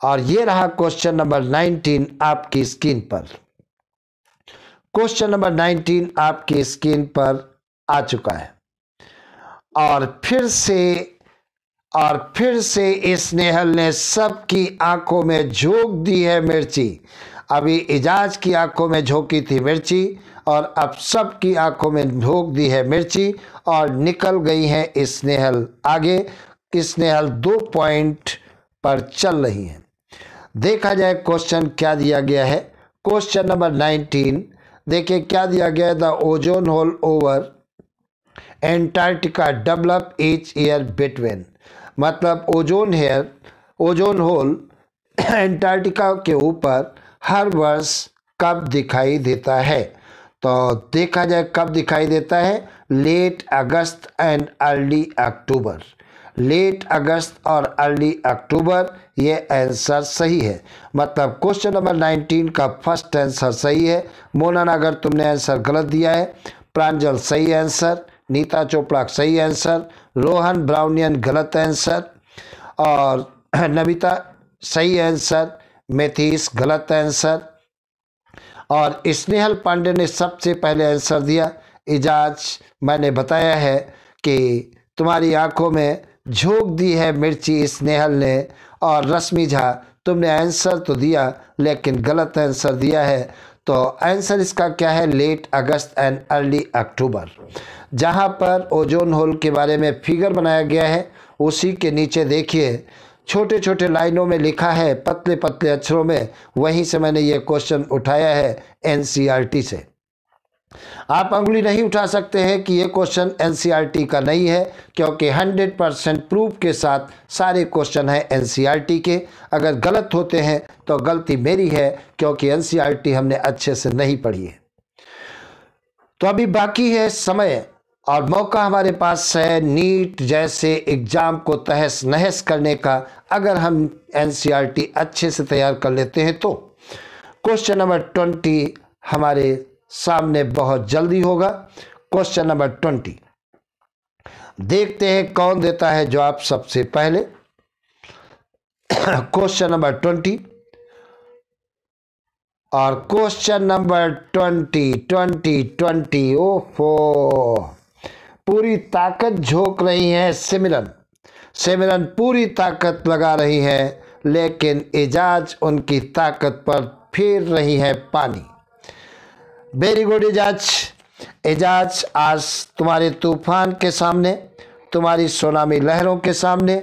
और ये रहा क्वेश्चन नंबर 19 आपकी स्क्रीन पर। क्वेश्चन नंबर 19 आपकी स्क्रीन पर आ चुका है। और फिर से, और फिर से इस नेहल ने सबकी आँखों में झोंक दी है मिर्ची। अभी इजाज की आँखों में झोंकी थी मिर्ची, और अब सबकी आँखों में झोंक दी है मिर्ची, और निकल गई है स्नेहल आगे। स्नेहल दो पॉइंट पर चल रही हैं। देखा जाए क्वेश्चन क्या दिया गया है। क्वेश्चन नंबर 19 देखिए क्या दिया गया है the ozone hole over Antarctica develop each year between. मतलब ओजोन हेयर, ओजोन होल (clears throat) एंटार्क्टिका के ऊपर हर वर्ष कब दिखाई देता है? तो देखा जाए कब दिखाई देता है? Late August and early October. Late August और अर्ली अक्टूबर, ये आंसर सही है। मतलब क्वेश्चन नंबर 19 का फ़र्स्ट आंसर सही है। मोनाना, अगर तुमने आंसर गलत दिया है, प्रांजल सही आंसर। नीता चोपड़ा सही आंसर रोहन ब्राउनियन गलत आंसर और (clears throat) नविता सही आंसर मेथीस गलत आंसर और स्नेहल पांडे ने सबसे पहले आंसर दिया। इजाज मैंने बताया है कि तुम्हारी आँखों में झोंक दी है मिर्ची स्नेहल ने और रश्मि झा, तुमने आंसर तो दिया, लेकिन गलत आंसर दिया है। तो आंसर इसका क्या है? Late August and early October जहाँ पर ओजोन होल के बारे में फिगर बनाया गया है, उसी के नीचे देखिए छोटे छोटे लाइनों में लिखा है पतले पतले अक्षरों में। वहीं से मैंने ये क्वेश्चन उठाया है एनसीईआरटी से। आप अंगुली नहीं उठा सकते हैं कि ये क्वेश्चन एनसीईआरटी का नहीं है, क्योंकि 100 परसेंट प्रूफ के साथ सारे क्वेश्चन हैं एनसीईआरटी के। अगर गलत होते हैं तो गलती मेरी है, क्योंकि एनसीईआरटी हमने अच्छे से नहीं पढ़ी है। तो अभी बाकी है समय, और मौका हमारे पास है नीट जैसे एग्ज़ाम को तहस नहस करने का। अगर हम एनसीईआरटी अच्छे से तैयार कर लेते हैं तो। क्वेश्चन नंबर ट्वेंटी हमारे सामने बहुत जल्दी होगा। क्वेश्चन नंबर ट्वेंटी देखते हैं कौन देता है जवाब सबसे पहले। क्वेश्चन नंबर ट्वेंटी और question number twenty twenty twenty ओफो पूरी ताकत झोंक रही है सिमरन। सिमरन पूरी ताकत लगा रही है, लेकिन एजाज उनकी ताकत पर फेर रही है पानी। वेरी गुड एजाज एजाज आज तुम्हारे तूफ़ान के सामने, तुम्हारी सोनामी लहरों के सामने,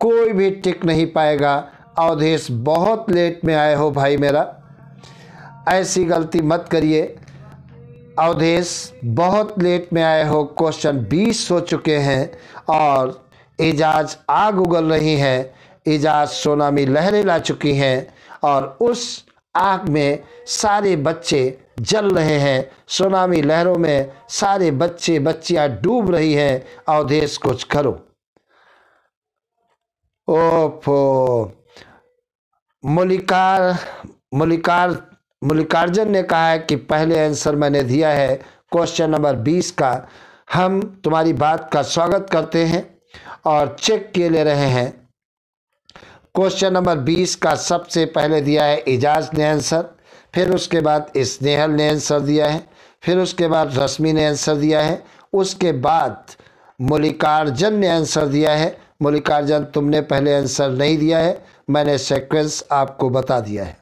कोई भी टिक नहीं पाएगा। अवधेश, बहुत लेट में आए हो भाई मेरा। ऐसी गलती मत करिए। अवधेश, बहुत लेट में आए हो क्वेश्चन बीस हो चुके हैं, और एजाज आग उगल रही है। एजाज सोनामी लहरें ला चुकी हैं, और उस आग में सारे बच्चे जल रहे हैं। सुनामी लहरों में सारे बच्चे बच्चियाँ डूब रही हैं। अवधेश कुछ करो ओफो। मुलिकार मुलिकार, मुलिकार्जन ने कहा है कि पहले आंसर मैंने दिया है क्वेश्चन नंबर बीस का। हम तुम्हारी बात का स्वागत करते हैं और चेक किए ले रहे हैं। क्वेश्चन नंबर बीस का सबसे पहले दिया है एजाज ने आंसर, फिर उसके बाद स्नेहल ने आंसर दिया है, फिर उसके बाद रश्मि ने आंसर दिया है, उसके बाद मल्लिकार्जन ने आंसर दिया है। मल्लिकार्जन, तुमने पहले आंसर नहीं दिया है, मैंने सीक्वेंस आपको बता दिया है।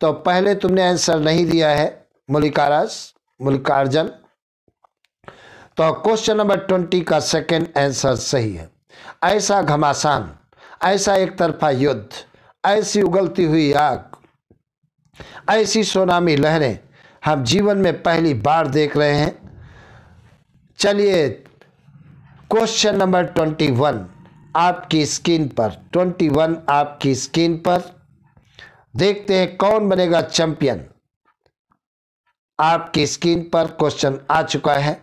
तो पहले तुमने आंसर नहीं दिया है, मल्लिकाराज, मल्लिकार्जन। तो क्वेश्चन नंबर ट्वेंटी का सेकंड आंसर सही है। ऐसा घमासान ऐसा एक तरफा युद्ध, ऐसी उगलती हुई आग, ऐसी सोनामी लहरें हम जीवन में पहली बार देख रहे हैं। चलिए क्वेश्चन नंबर ट्वेंटी वन आपकी स्क्रीन पर ट्वेंटी वन आपकी स्क्रीन पर देखते हैं कौन बनेगा चैंपियन आपकी स्क्रीन पर क्वेश्चन आ चुका है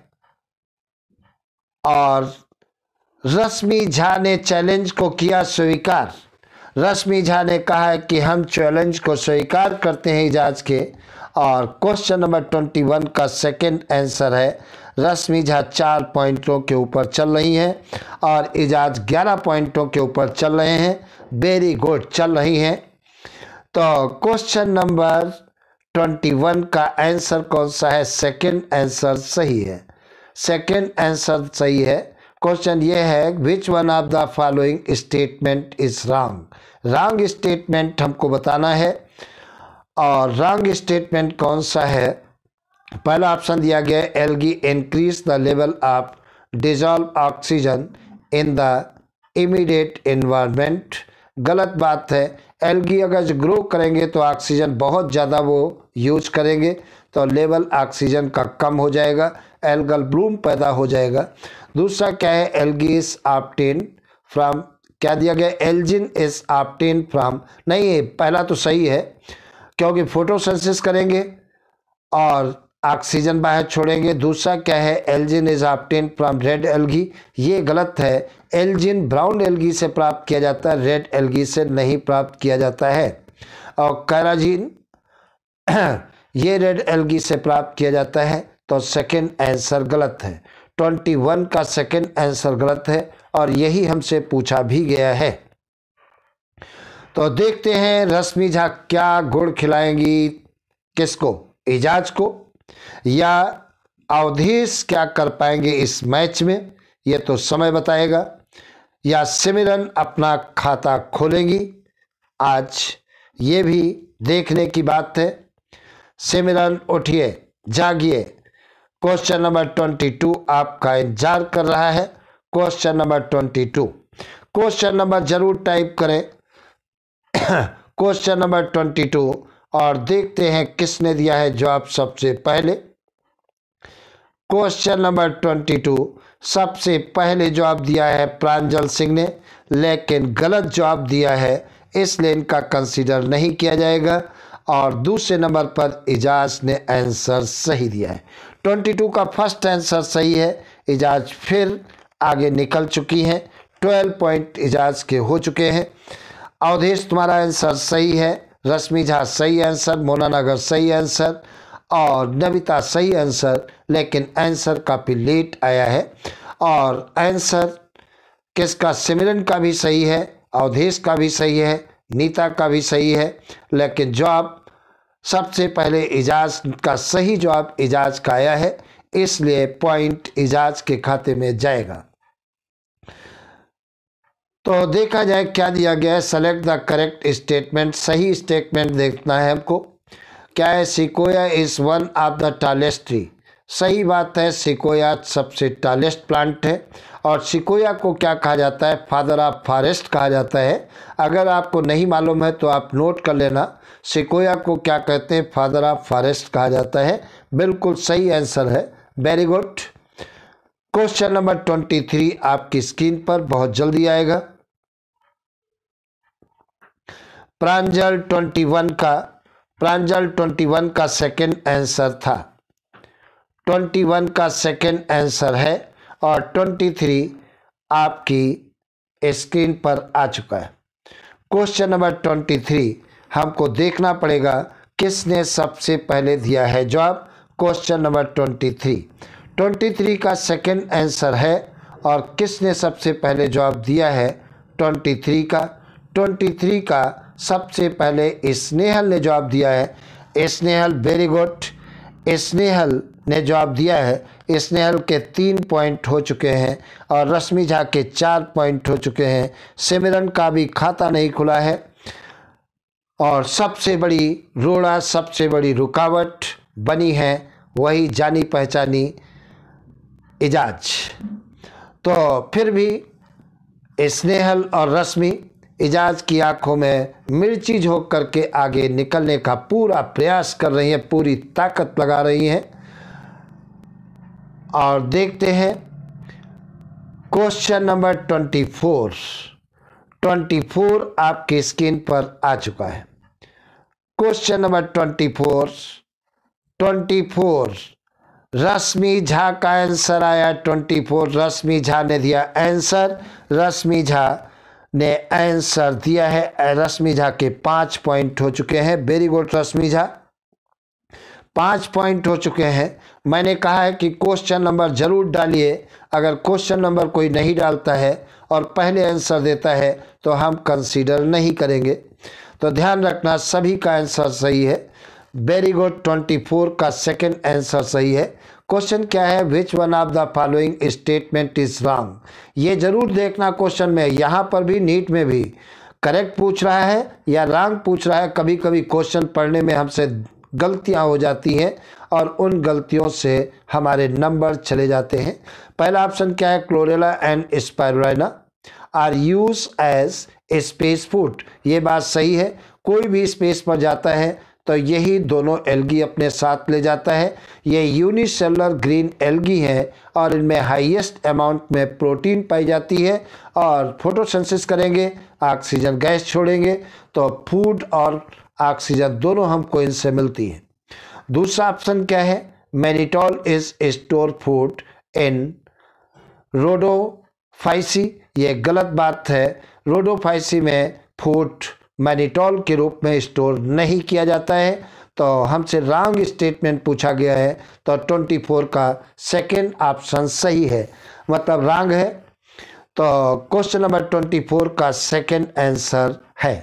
और रश्मि झा ने चैलेंज को किया स्वीकार। रश्मि झा ने कहा है कि हम चैलेंज को स्वीकार करते हैं इजाज के और क्वेश्चन नंबर ट्वेंटी वन का सेकंड आंसर है। रश्मि झा चार पॉइंटों के ऊपर चल रही हैं और इजाज ग्यारह पॉइंटों के ऊपर चल रहे हैं। वेरी गुड चल रही हैं। तो क्वेश्चन नंबर ट्वेंटी वन का आंसर कौन सा है? सेकंड आंसर सही है। सेकंड आंसर सही है। क्वेश्चन ये है which one of the following statement is wrong wrong statement हमको बताना है, और रॉन्ग स्टेटमेंट कौन सा है? पहला ऑप्शन दिया गया है algae increase the level of dissolved oxygen in the immediate environment गलत बात है एलगी अगर ग्रो करेंगे तो ऑक्सीजन बहुत ज़्यादा वो यूज़ करेंगे तो लेवल ऑक्सीजन का कम हो जाएगा। एल्गल ब्लूम पैदा हो जाएगा। दूसरा क्या है? एल्गिस आपटेन फ्राम क्या दिया गया? एल्जिन इज़ आपटेन फ्राम नहीं पहला तो सही है, क्योंकि फोटोसेंसिस करेंगे और ऑक्सीजन बाहर छोड़ेंगे। दूसरा क्या है? Algin is obtained from red algae ये गलत है। एल्जिन ब्राउन एल्गी से प्राप्त किया जाता है रेड एल्गी से नहीं प्राप्त किया जाता है। और कैराजिन (clears throat) ये रेड एल्गी से प्राप्त किया जाता है। तो सेकंड आंसर गलत है। ट्वेंटी वन का सेकंड आंसर गलत है और यही हमसे पूछा भी गया है। तो देखते हैं रश्मि झा क्या गुड़ खिलाएँगी, किसको, एजाज को, या अवधेश क्या कर पाएँगे इस मैच में, ये तो समय बताएगा। या सिमरन अपना खाता खोलेंगी, आज ये भी देखने की बात है। सिमरन उठिए, जागिए क्वेश्चन नंबर ट्वेंटी टू आपका इंतज़ार कर रहा है। Question number twenty two. Question number ज़रूर टाइप करें। (coughs) क्वेश्चन नंबर ट्वेंटी टू और देखते हैं किसने दिया है जवाब सबसे पहले। क्वेश्चन नंबर ट्वेंटी टू सबसे पहले जवाब दिया है प्रांजल सिंह ने, लेकिन गलत जवाब दिया है, इसलिए इनका कंसीडर नहीं किया जाएगा। और दूसरे नंबर पर इजाज ने आंसर सही दिया है। ट्वेंटी टू का फ़र्स्ट आंसर सही है। इजाज फिर आगे निकल चुकी हैं। ट्वेल्व पॉइंट इजाज के हो चुके हैं। अवधेश, तुम्हारा आंसर सही है। रश्मि झा, सही आंसर। मोना नगर सही आंसर। और नविता सही आंसर। लेकिन आंसर काफ़ी लेट आया है। और आंसर किसका? सिमरन का भी सही है। अवधेश का भी सही है। नीता का भी सही है। लेकिन जवाब सबसे पहले इजाज का सही जवाब इजाज का आया है, इसलिए पॉइंट इजाज के खाते में जाएगा। तो देखा जाए क्या दिया गया है सेलेक्ट द करेक्ट स्टेटमेंट सही स्टेटमेंट देखना है हमको। क्या है sequoia is one of the tallest tree सही बात है, सिकोया सबसे टालेस्ट प्लांट है। और सिकोया को क्या कहा जाता है? फादर ऑफ़ फॉरेस्ट कहा जाता है। अगर आपको नहीं मालूम है तो आप नोट कर लेना। सिकोया को क्या कहते हैं? फादर ऑफ़ फॉरेस्ट कहा जाता है। बिल्कुल सही आंसर है। Very good question number twenty three आपकी स्क्रीन पर बहुत जल्दी आएगा। प्रांजल ट्वेंटी वन का प्रांजल ट्वेंटी वन का सेकेंड आंसर था। ट्वेंटी वन का सेकेंड आंसर है और ट्वेंटी थ्री आपकी स्क्रीन पर आ चुका है। क्वेश्चन नंबर ट्वेंटी थ्री हमको देखना पड़ेगा किसने सबसे पहले दिया है जवाब? Question number twenty three twenty three का सेकेंड आंसर है और किसने सबसे पहले जवाब दिया है? ट्वेंटी थ्री का। ट्वेंटी थ्री का सबसे पहले स्नेहल ने जवाब दिया है। स्नेहल वेरी गुड स्नेहल ने जवाब दिया है। स्नेहल के तीन पॉइंट हो चुके हैं और रश्मि झा के चार पॉइंट हो चुके हैं। सिमरन का भी खाता नहीं खुला है। और सबसे बड़ी रोड़ा, सबसे बड़ी रुकावट बनी है वही जानी पहचानी इजाज। तो फिर भी स्नेहल और रश्मि इजाज की आँखों में मिर्ची झोंक करके आगे निकलने का पूरा प्रयास कर रही हैं, पूरी ताकत लगा रही हैं। और देखते हैं question number twenty four. Twenty four आपकी स्क्रीन पर आ चुका है। Question number twenty four. Twenty four. Rashmi Jha का आंसर आया ट्वेंटी फोर। रश्मि झा ने दिया आंसर। रश्मि झा ने आंसर दिया है। रश्मि झा के पाँच पॉइंट हो चुके हैं। Very good Rashmi Jha. पाँच पॉइंट हो चुके हैं। मैंने कहा है कि क्वेश्चन नंबर ज़रूर डालिए। अगर क्वेश्चन नंबर कोई नहीं डालता है और पहले आंसर देता है तो हम कंसीडर नहीं करेंगे। तो ध्यान रखना, सभी का आंसर सही है। वेरी गुड ट्वेंटी फोर का सेकंड आंसर सही है। क्वेश्चन क्या है? Which one of the following statement is wrong ये ज़रूर देखना क्वेश्चन में, यहाँ पर भी नीट में भी। करेक्ट पूछ रहा है या रॉन्ग पूछ रहा है कभी कभी क्वेश्चन पढ़ने में हमसे गलतियाँ हो जाती हैं और उन गलतियों से हमारे नंबर चले जाते हैं। पहला ऑप्शन क्या है? Chlorella and Spirulina are used as a space food ये बात सही है। कोई भी स्पेस पर जाता है तो यही दोनों एल्गी अपने साथ ले जाता है। ये यूनिसेलर ग्रीन एल्गी है और इनमें हाईएस्ट अमाउंट में प्रोटीन पाई जाती है और फोटोसिंथेसिस करेंगे ऑक्सीजन गैस छोड़ेंगे तो फ़ूड और ऑक्सीजन दोनों हमको इनसे मिलती है। दूसरा ऑप्शन क्या है? Mannitol is store food in Rhodophyceae ये गलत बात है। रोडोफाइसी में फूट मैनिटॉल के रूप में स्टोर नहीं किया जाता है। तो हमसे रॉन्ग स्टेटमेंट पूछा गया है। तो ट्वेंटी फोर का सेकेंड ऑप्शन सही है। मतलब रॉन्ग है। तो क्वेश्चन नंबर ट्वेंटी फोर का सेकेंड आंसर है।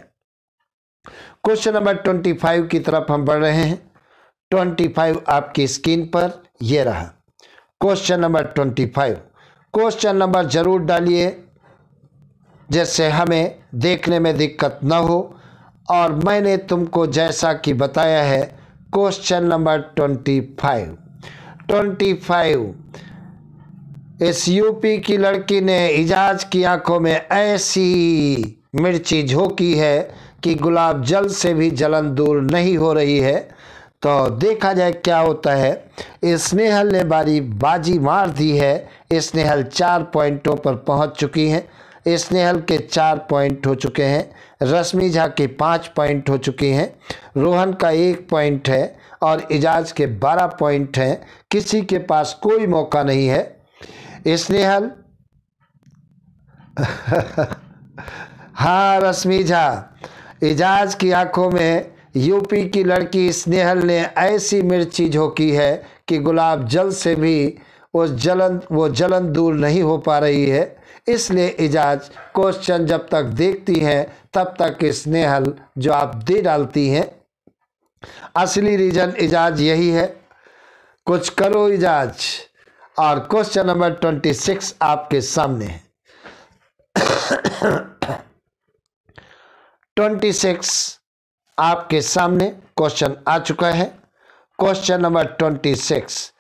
क्वेश्चन नंबर ट्वेंटी फाइव की तरफ़ हम बढ़ रहे हैं। ट्वेंटी फाइव आपकी स्क्रीन पर यह रहा। Question number twenty five. Question number ज़रूर डालिए। जैसे हमें देखने में दिक्कत न हो। और मैंने तुमको जैसा कि बताया है question number twenty five twenty five इस यूपी की लड़की ने इजाज की आँखों में ऐसी मिर्ची झोंकी है कि गुलाब जल से भी जलन दूर नहीं हो रही है। तो देखा जाए क्या होता है। स्नेहल ने बारी बाजी मार दी है। स्नेहल चार पॉइंटों पर पहुँच चुकी हैं। स्नेहल के चार पॉइंट हो चुके हैं, रश्मि झा के पाँच पॉइंट हो चुके हैं, रोहन का एक पॉइंट है और इजाज के बारह पॉइंट हैं। किसी के पास कोई मौका नहीं है। स्नेहल। (laughs) हाँ रश्मि झा, इजाज की आँखों में यूपी की लड़की स्नेहल ने ऐसी मिर्ची झोंकी है कि गुलाब जल से भी वो जलन वो जलन दूर नहीं हो पा रही है। इसलिए इजाज क्वेश्चन जब तक देखती है, तब तक स्नेहल जो आप दे डालती हैं। असली रीजन इजाज यही है। कुछ करो इजाज और क्वेश्चन नंबर ट्वेंटी सिक्स आपके सामने है। ट्वेंटी सिक्स आपके सामने क्वेश्चन आ चुका है। Question number twenty six.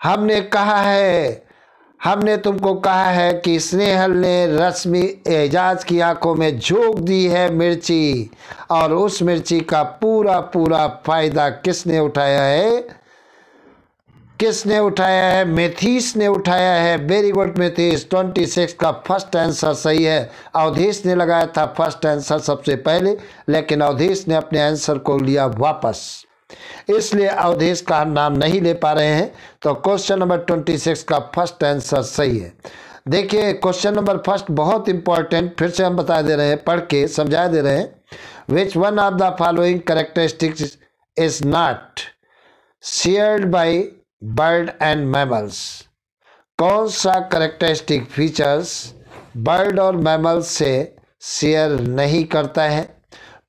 हमने कहा है हमने तुमको कहा है कि स्नेहल ने रश्मि एजाज की आँखों में झोंक दी है मिर्ची, और उस मिर्ची का पूरा पूरा फ़ायदा किसने उठाया है? किसने उठाया है? मेथीस ने उठाया है। वेरी गुड मेथीस। ट्वेंटी सिक्स का फ़र्स्ट आंसर सही है। अवधेश ने लगाया था फ़र्स्ट आंसर सबसे पहले, लेकिन अवधेश ने अपने आंसर को लिया वापस। इसलिए अवधेश का हम नाम नहीं ले पा रहे हैं तो क्वेश्चन नंबर ट्वेंटी सिक्स का फ़र्स्ट आंसर सही है। देखिए क्वेश्चन नंबर फ़र्स्ट बहुत इंपॉर्टेंट फिर से हम बता दे रहे हैं, पढ़ के समझा दे रहे हैं। Which one of the following characteristics is not shared by bird and mammals कौन सा करेक्टरिस्टिक फीचर्स बर्ड और मैमल्स से शेयर नहीं करता है?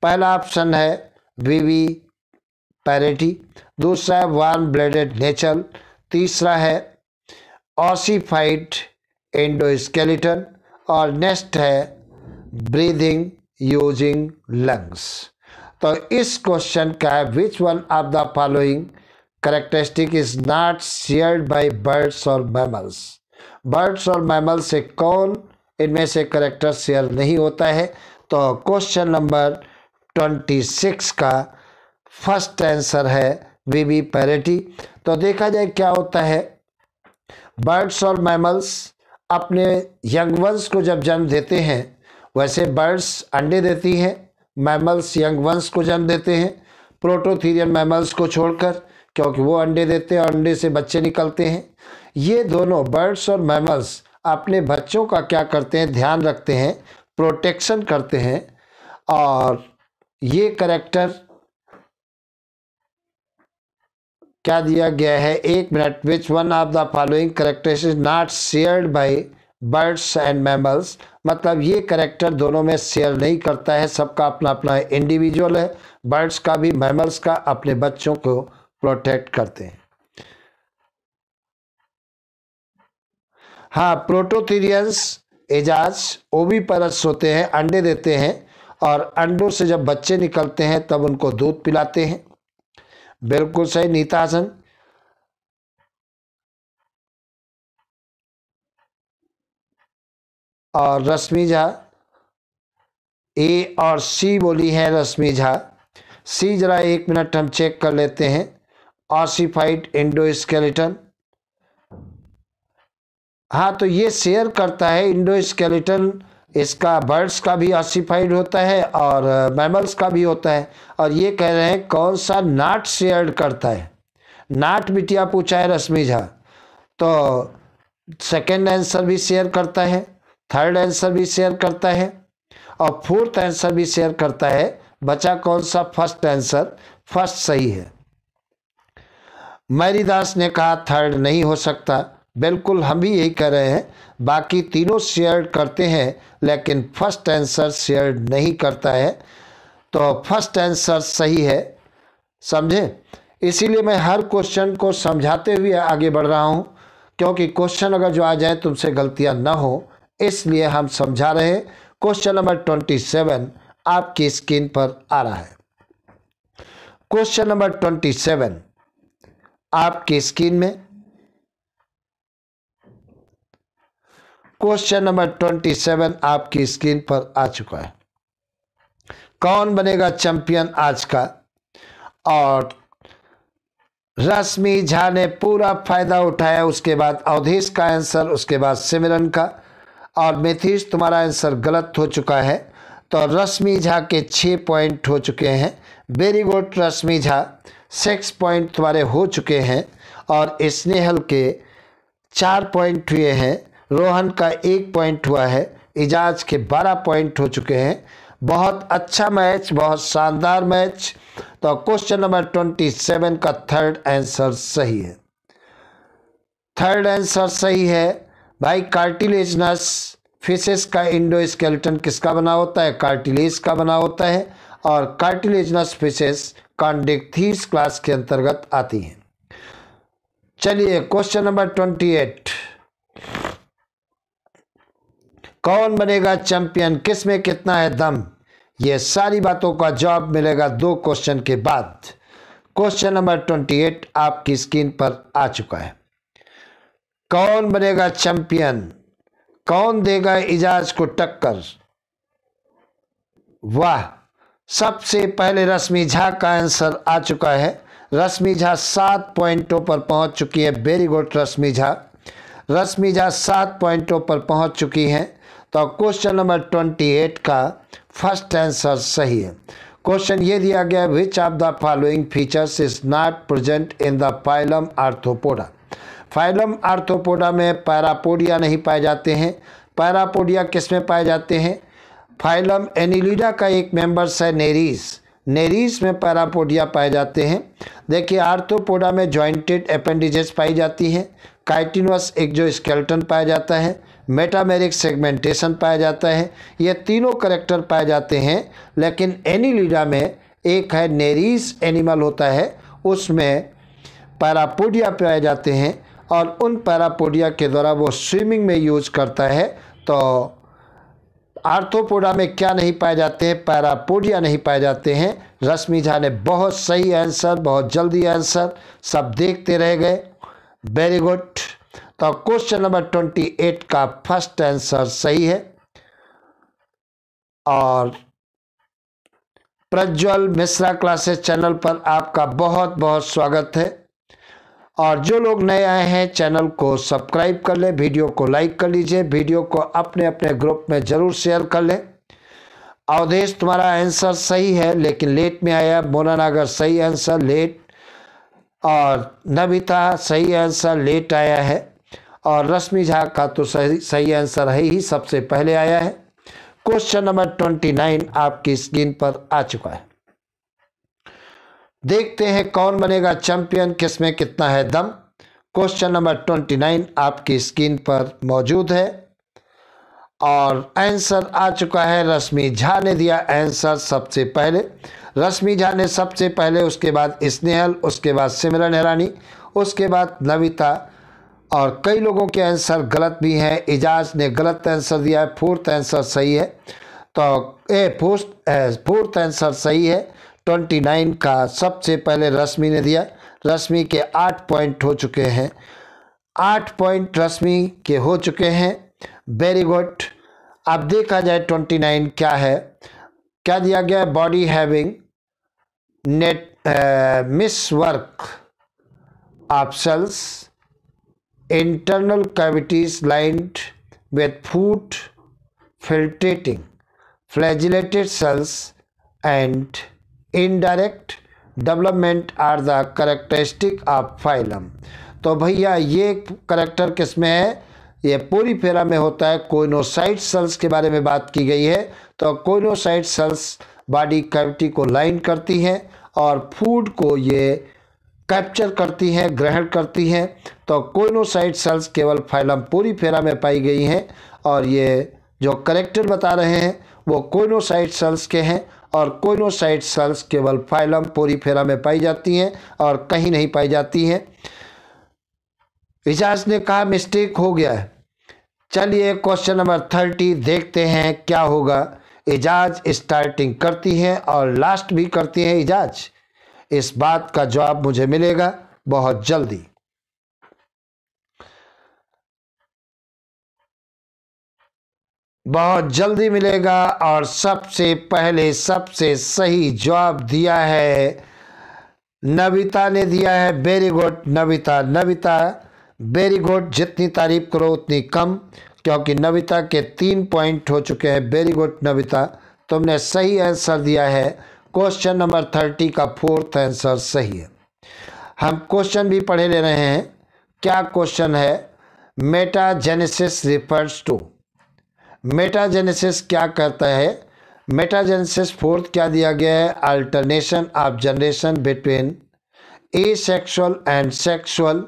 पहला ऑप्शन है वीवी पैरिटी। दूसरा है वार्म ब्लेडेड नेचर तीसरा है ऑसीफाइड एंडोस्केलेटन और नेक्स्ट है ब्रीदिंग यूजिंग लंग्स तो इस क्वेश्चन का है which one of the following characteristic is not shared by birds और मैमल्स बर्ड्स और मैमल से कौन इनमें से करेक्टर शेयर नहीं होता है? तो क्वेश्चन नंबर ट्वेंटी सिक्स का फ़र्स्ट आंसर है वीवी पैरिटी। तो देखा जाए क्या होता है। बर्ड्स और मैमल्स अपने यंग वंस को जब जन्म देते हैं, वैसे बर्ड्स अंडे देती हैं, मैमल्स यंग वंस को जन्म देते हैं। प्रोटोथीरियन मैमल्स को छोड़कर, क्योंकि वो अंडे देते हैं और अंडे से बच्चे निकलते हैं। ये दोनों बर्ड्स और मैमल्स अपने बच्चों का क्या करते हैं, ध्यान रखते हैं, प्रोटेक्शन करते हैं। और ये करेक्टर क्या दिया गया है? एक minute. Which one of the following characters is not shared by birds and mammals मतलब ये करेक्टर दोनों में शेयर नहीं करता है। सबका अपना अपना इंडिविजुअल है। बर्ड्स का भी मैमल्स का अपने बच्चों को प्रोटेक्ट करते हैं। हाँ प्रोटोथीरियंस एजाज ओवी परस होते हैं, अंडे देते हैं और अंडों से जब बच्चे निकलते हैं, तब उनको दूध पिलाते हैं। बिल्कुल सही नीतासन और रश्मि झा। ए और सी बोली है रश्मि झा। सी जरा एक मिनट हम चेक कर लेते हैं। Ossified endoskeleton. हाँ तो ये शेयर करता है इंडोस्केलेटन इसका बर्ड्स का भी ऑसिफाइड होता है और मैमल्स का भी होता है। और ये कह रहे हैं कौन सा नाट शेयर करता है? नाट बिटिया पूछा है रश्मि झा। तो सेकेंड आंसर भी शेयर करता है थर्ड आंसर भी शेयर करता है और फोर्थ आंसर भी शेयर करता है। बचा कौन सा फ़र्स्ट आंसर फ़र्स्ट सही है। मैरीदास ने कहा थर्ड नहीं हो सकता। बिल्कुल हम भी यही कह रहे हैं। बाकी तीनों शेयर करते हैं, लेकिन फ़र्स्ट आंसर शेयर नहीं करता है। तो फ़र्स्ट आंसर सही है। समझे? इसीलिए मैं हर क्वेश्चन को समझाते हुए आगे बढ़ रहा हूँ, क्योंकि क्वेश्चन अगर जो आ जाए तुमसे गलतियाँ ना हो, इसलिए हम समझा रहे हैं। क्वेश्चन नंबर ट्वेंटी सेवन आपकी स्क्रीन पर आ रहा है। क्वेश्चन नंबर ट्वेंटी सेवन आपकी स्क्रीन में क्वेश्चन नंबर ट्वेंटी सेवन आपकी स्क्रीन पर आ चुका है। कौन बनेगा चैंपियन आज का? और रश्मि झा ने पूरा फ़ायदा उठाया, उसके बाद अवधेश का आंसर, उसके बाद सिमरन का। और मेथीश तुम्हारा आंसर गलत हो चुका है। तो रश्मि झा के छः पॉइंट हो चुके हैं। Very good Rashmi Jha. Six point तुम्हारे हो चुके हैं। और स्नेहल के चार पॉइंट हुए हैं। रोहन का एक पॉइंट हुआ है। इजाज के बारह पॉइंट हो चुके हैं। बहुत अच्छा मैच बहुत शानदार मैच तो क्वेश्चन नंबर ट्वेंटी सेवन का थर्ड आंसर सही है। थर्ड आंसर सही है। भाई कार्टिलेजनस फिशेस का इंडो स्केल्टन किसका बना होता है? कार्टिलेज का बना होता है। और कार्टिलेजनस फिशेस कॉन्डिक्थीस क्लास के अंतर्गत आती हैं। चलिए क्वेश्चन नंबर ट्वेंटी एट कौन बनेगा चैंपियन? किसमें कितना है दम? ये सारी बातों का जवाब मिलेगा दो क्वेश्चन के बाद। क्वेश्चन नंबर ट्वेंटी एट आपकी स्क्रीन पर आ चुका है। कौन बनेगा चैंपियन? कौन देगा इजाज को टक्कर? वाह, सबसे पहले रश्मि झा का आंसर आ चुका है। रश्मि झा सात पॉइंटों पर पहुँच चुकी है। Very good Rashmi Jha. रश्मि झा सात पॉइंटों पर पहुँच चुकी हैं। तो क्वेश्चन नंबर ट्वेंटी एट का फ़र्स्ट आंसर सही है। क्वेश्चन ये दिया गया which of the following features is not present in the phylum arthropoda phylum arthropoda में पैरापोडिया नहीं पाए जाते हैं। पैरापोडिया किसमें पाए जाते हैं? फाइलम एनिलिडा का एक मेंबर्स है नेरीस नेरीस में पैरापोडिया पाए जाते हैं। देखिए आर्थोपोडा में जॉइंटेड अपेंडिजेस पाई जाती हैं। काइटिनस एक जो स्केल्टन पाया जाता है। मेटामेरिक सेगमेंटेशन पाया जाता है। ये तीनों करेक्टर पाए जाते हैं, लेकिन एनिलीडा में एक है नेरीस एनिमल होता है, उसमें पैरापोडिया पाए जाते हैं और उन पैरापोडिया के द्वारा वो स्विमिंग में यूज़ करता है। तो आर्थोपोडा में क्या नहीं पाए जाते हैं? पैरापोडिया नहीं पाए जाते हैं। रश्मि झा ने बहुत सही आंसर बहुत जल्दी आंसर सब देखते रह गए। वेरी गुड तो क्वेश्चन नंबर ट्वेंटी एट का फ़र्स्ट आंसर सही है। और प्रज्वल मिश्रा क्लासेस चैनल पर आपका बहुत बहुत स्वागत है। और जो लोग नए आए हैं चैनल को सब्सक्राइब कर लें वीडियो को लाइक कर लीजिए वीडियो को अपने अपने ग्रुप में ज़रूर शेयर कर लें। अवधेश, तुम्हारा आंसर सही है, लेकिन लेट में आया, मोना नागर सही आंसर लेट और नविता सही आंसर लेट आया है। और रश्मि झा का तो सही सही आंसर है ही सबसे पहले आया है। क्वेश्चन नंबर ट्वेंटी नाइन आपकी स्क्रीन पर आ चुका है। देखते हैं कौन बनेगा चैंपियन किसमें कितना है दम। क्वेश्चन नंबर ट्वेंटी नाइन आपकी स्क्रीन पर मौजूद है। और आंसर आ चुका है, रश्मि झा ने दिया आंसर सबसे पहले। रश्मि झा ने सबसे पहले, उसके बाद स्नेहल, उसके बाद सिमरन ईरानी उसके बाद नविता और कई लोगों के आंसर गलत भी हैं। एजाज ने गलत आंसर दिया है फोर्थ आंसर सही है। तो ए फोर्थ फोर्थ आंसर सही है। ट्वेंटी नाइन का सबसे पहले रश्मि ने दिया। रश्मि के आठ पॉइंट हो चुके हैं। आठ पॉइंट रश्मि के हो चुके हैं। Very good. अब देखा जाए ट्वेंटी नाइन क्या है। क्या दिया गया body having network of internal cavities lined with food filtering flagellated cells and indirect development are the characteristic of phylum तो भैया, ये करेक्टर किसमें है? ये पूरी फेरा में होता है कोइनोसाइट सेल्स के बारे में बात की गई है। तो कोइनोसाइट सेल्स बॉडी कैविटी को लाइन करती हैं और फ़ूड को ये कैप्चर करती हैं, ग्रहण करती हैं तो कोइनोसाइट सेल्स केवल फाइलम पूरी फेरा में पाई गई हैं और ये जो करेक्टर बता रहे हैं, वो कोइनोसाइट सेल्स के हैं और कोइनोसाइट सेल्स केवल फाइलम पूरी फेरा में पाई जाती हैं और कहीं नहीं पाई जाती हैं। इजाज ने कहा, मिस्टेक हो गया है। चलिए क्वेश्चन नंबर थर्टी देखते हैं, क्या होगा। इजाज स्टार्टिंग करती हैं और लास्ट भी करती हैं इजाज इस बात का जवाब मुझे मिलेगा बहुत जल्दी। बहुत जल्दी मिलेगा और सबसे पहले सबसे सही जवाब दिया है, नविता ने दिया है very good Navita Navita very good जितनी तारीफ़ करो उतनी कम, क्योंकि नविता के तीन पॉइंट हो चुके हैं वेरी गुड नविता, तुमने सही आंसर दिया है। क्वेश्चन नंबर थर्टी का फोर्थ आंसर सही है। हम क्वेश्चन भी पढ़े ले रहे हैं। क्या क्वेश्चन है? Metagenesis refers to. मेटाजेनेसिस क्या करता है? मेटाजेनेसिस फोर्थ क्या दिया गया है? Alternation of generation between a sexual and sexual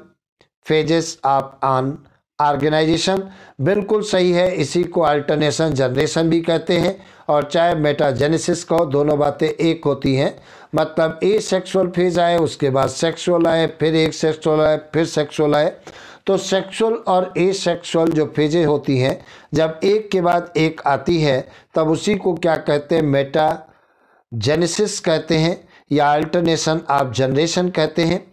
phases of an organization बिल्कुल सही है, इसी को अल्टरनेशन जनरेशन भी कहते हैं और चाहे मेटाजेनेसिस को दोनों बातें एक होती हैं। मतलब ए सेक्सुअल फ़ेज़ आए, उसके बाद सेक्सुअल आए, फिर एक सेक्सुअल आए, फिर सेक्सुअल आए। तो सेक्सुअल और ए सेक्सुअल जो फेजें होती हैं, जब एक के बाद एक आती है, तब उसी को क्या कहते हैं मेटा जेनेसिस कहते हैं या अल्टरनेशन ऑफ़ जनरेशन कहते हैं।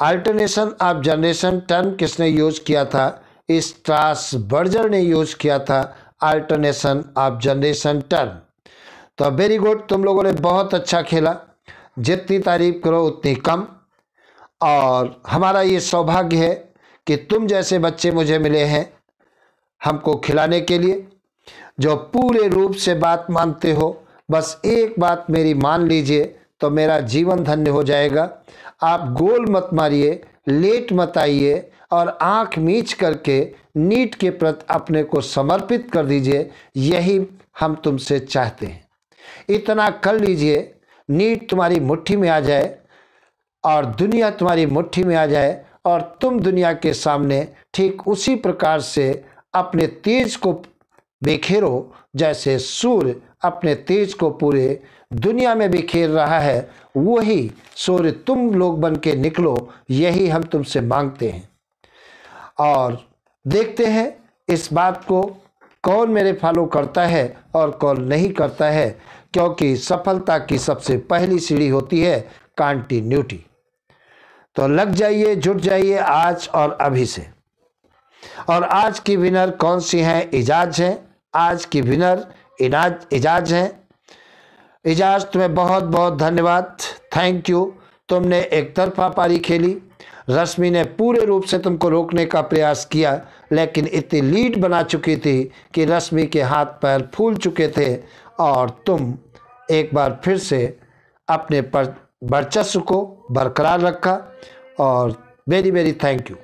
अल्टरनेशन ऑफ़ जनरेशन टर्म किसने यूज़ किया था? स्ट्रास बर्जर ने यूज़ किया था अल्टरनेशन ऑफ़ जनरेशन टर्म। तो वेरी गुड, तुम लोगों ने बहुत अच्छा खेला। जितनी तारीफ़ करो उतनी कम। और हमारा ये सौभाग्य है कि तुम जैसे बच्चे मुझे मिले हैं हमको खिलाने के लिए, जो पूरे रूप से बात मानते हो। बस एक बात मेरी मान लीजिए तो मेरा जीवन धन्य हो जाएगा। आप गोल मत मारिए, लेट मत आइए। और आँख मीच करके नीट के प्रति अपने को समर्पित कर दीजिए, यही हम तुमसे चाहते हैं। इतना कर लीजिए, नीट तुम्हारी मुट्ठी में आ जाए और दुनिया तुम्हारी मुट्ठी में आ जाए और तुम दुनिया के सामने ठीक उसी प्रकार से अपने तेज को बिखेरो जैसे सूर्य अपने तेज को पूरे दुनिया में बिखेर रहा है, वही सूर्य तुम लोग बन के निकलो, यही हम तुमसे मांगते हैं। और देखते हैं इस बात को, कौन मेरे फॉलो करता है और कौन नहीं करता है, क्योंकि सफलता की सबसे पहली सीढ़ी होती है कॉन्टीन्यूटी तो लग जाइए, जुट जाइए आज और अभी से। और आज की विनर कौन सी हैं? इजाज हैं। आज की विनर इनाज, इजाज हैं। इजाज, तुम्हें बहुत बहुत धन्यवाद। थैंक यू तुमने एक तरफा पारी खेली। रश्मि ने पूरे रूप से तुमको रोकने का प्रयास किया, लेकिन इतनी लीड बना चुकी थी कि रश्मि के हाथ पैर फूल चुके थे और तुम एक बार फिर से अपने पर वर्चस्व को बरकरार रखा और वेरी वेरी थैंक यू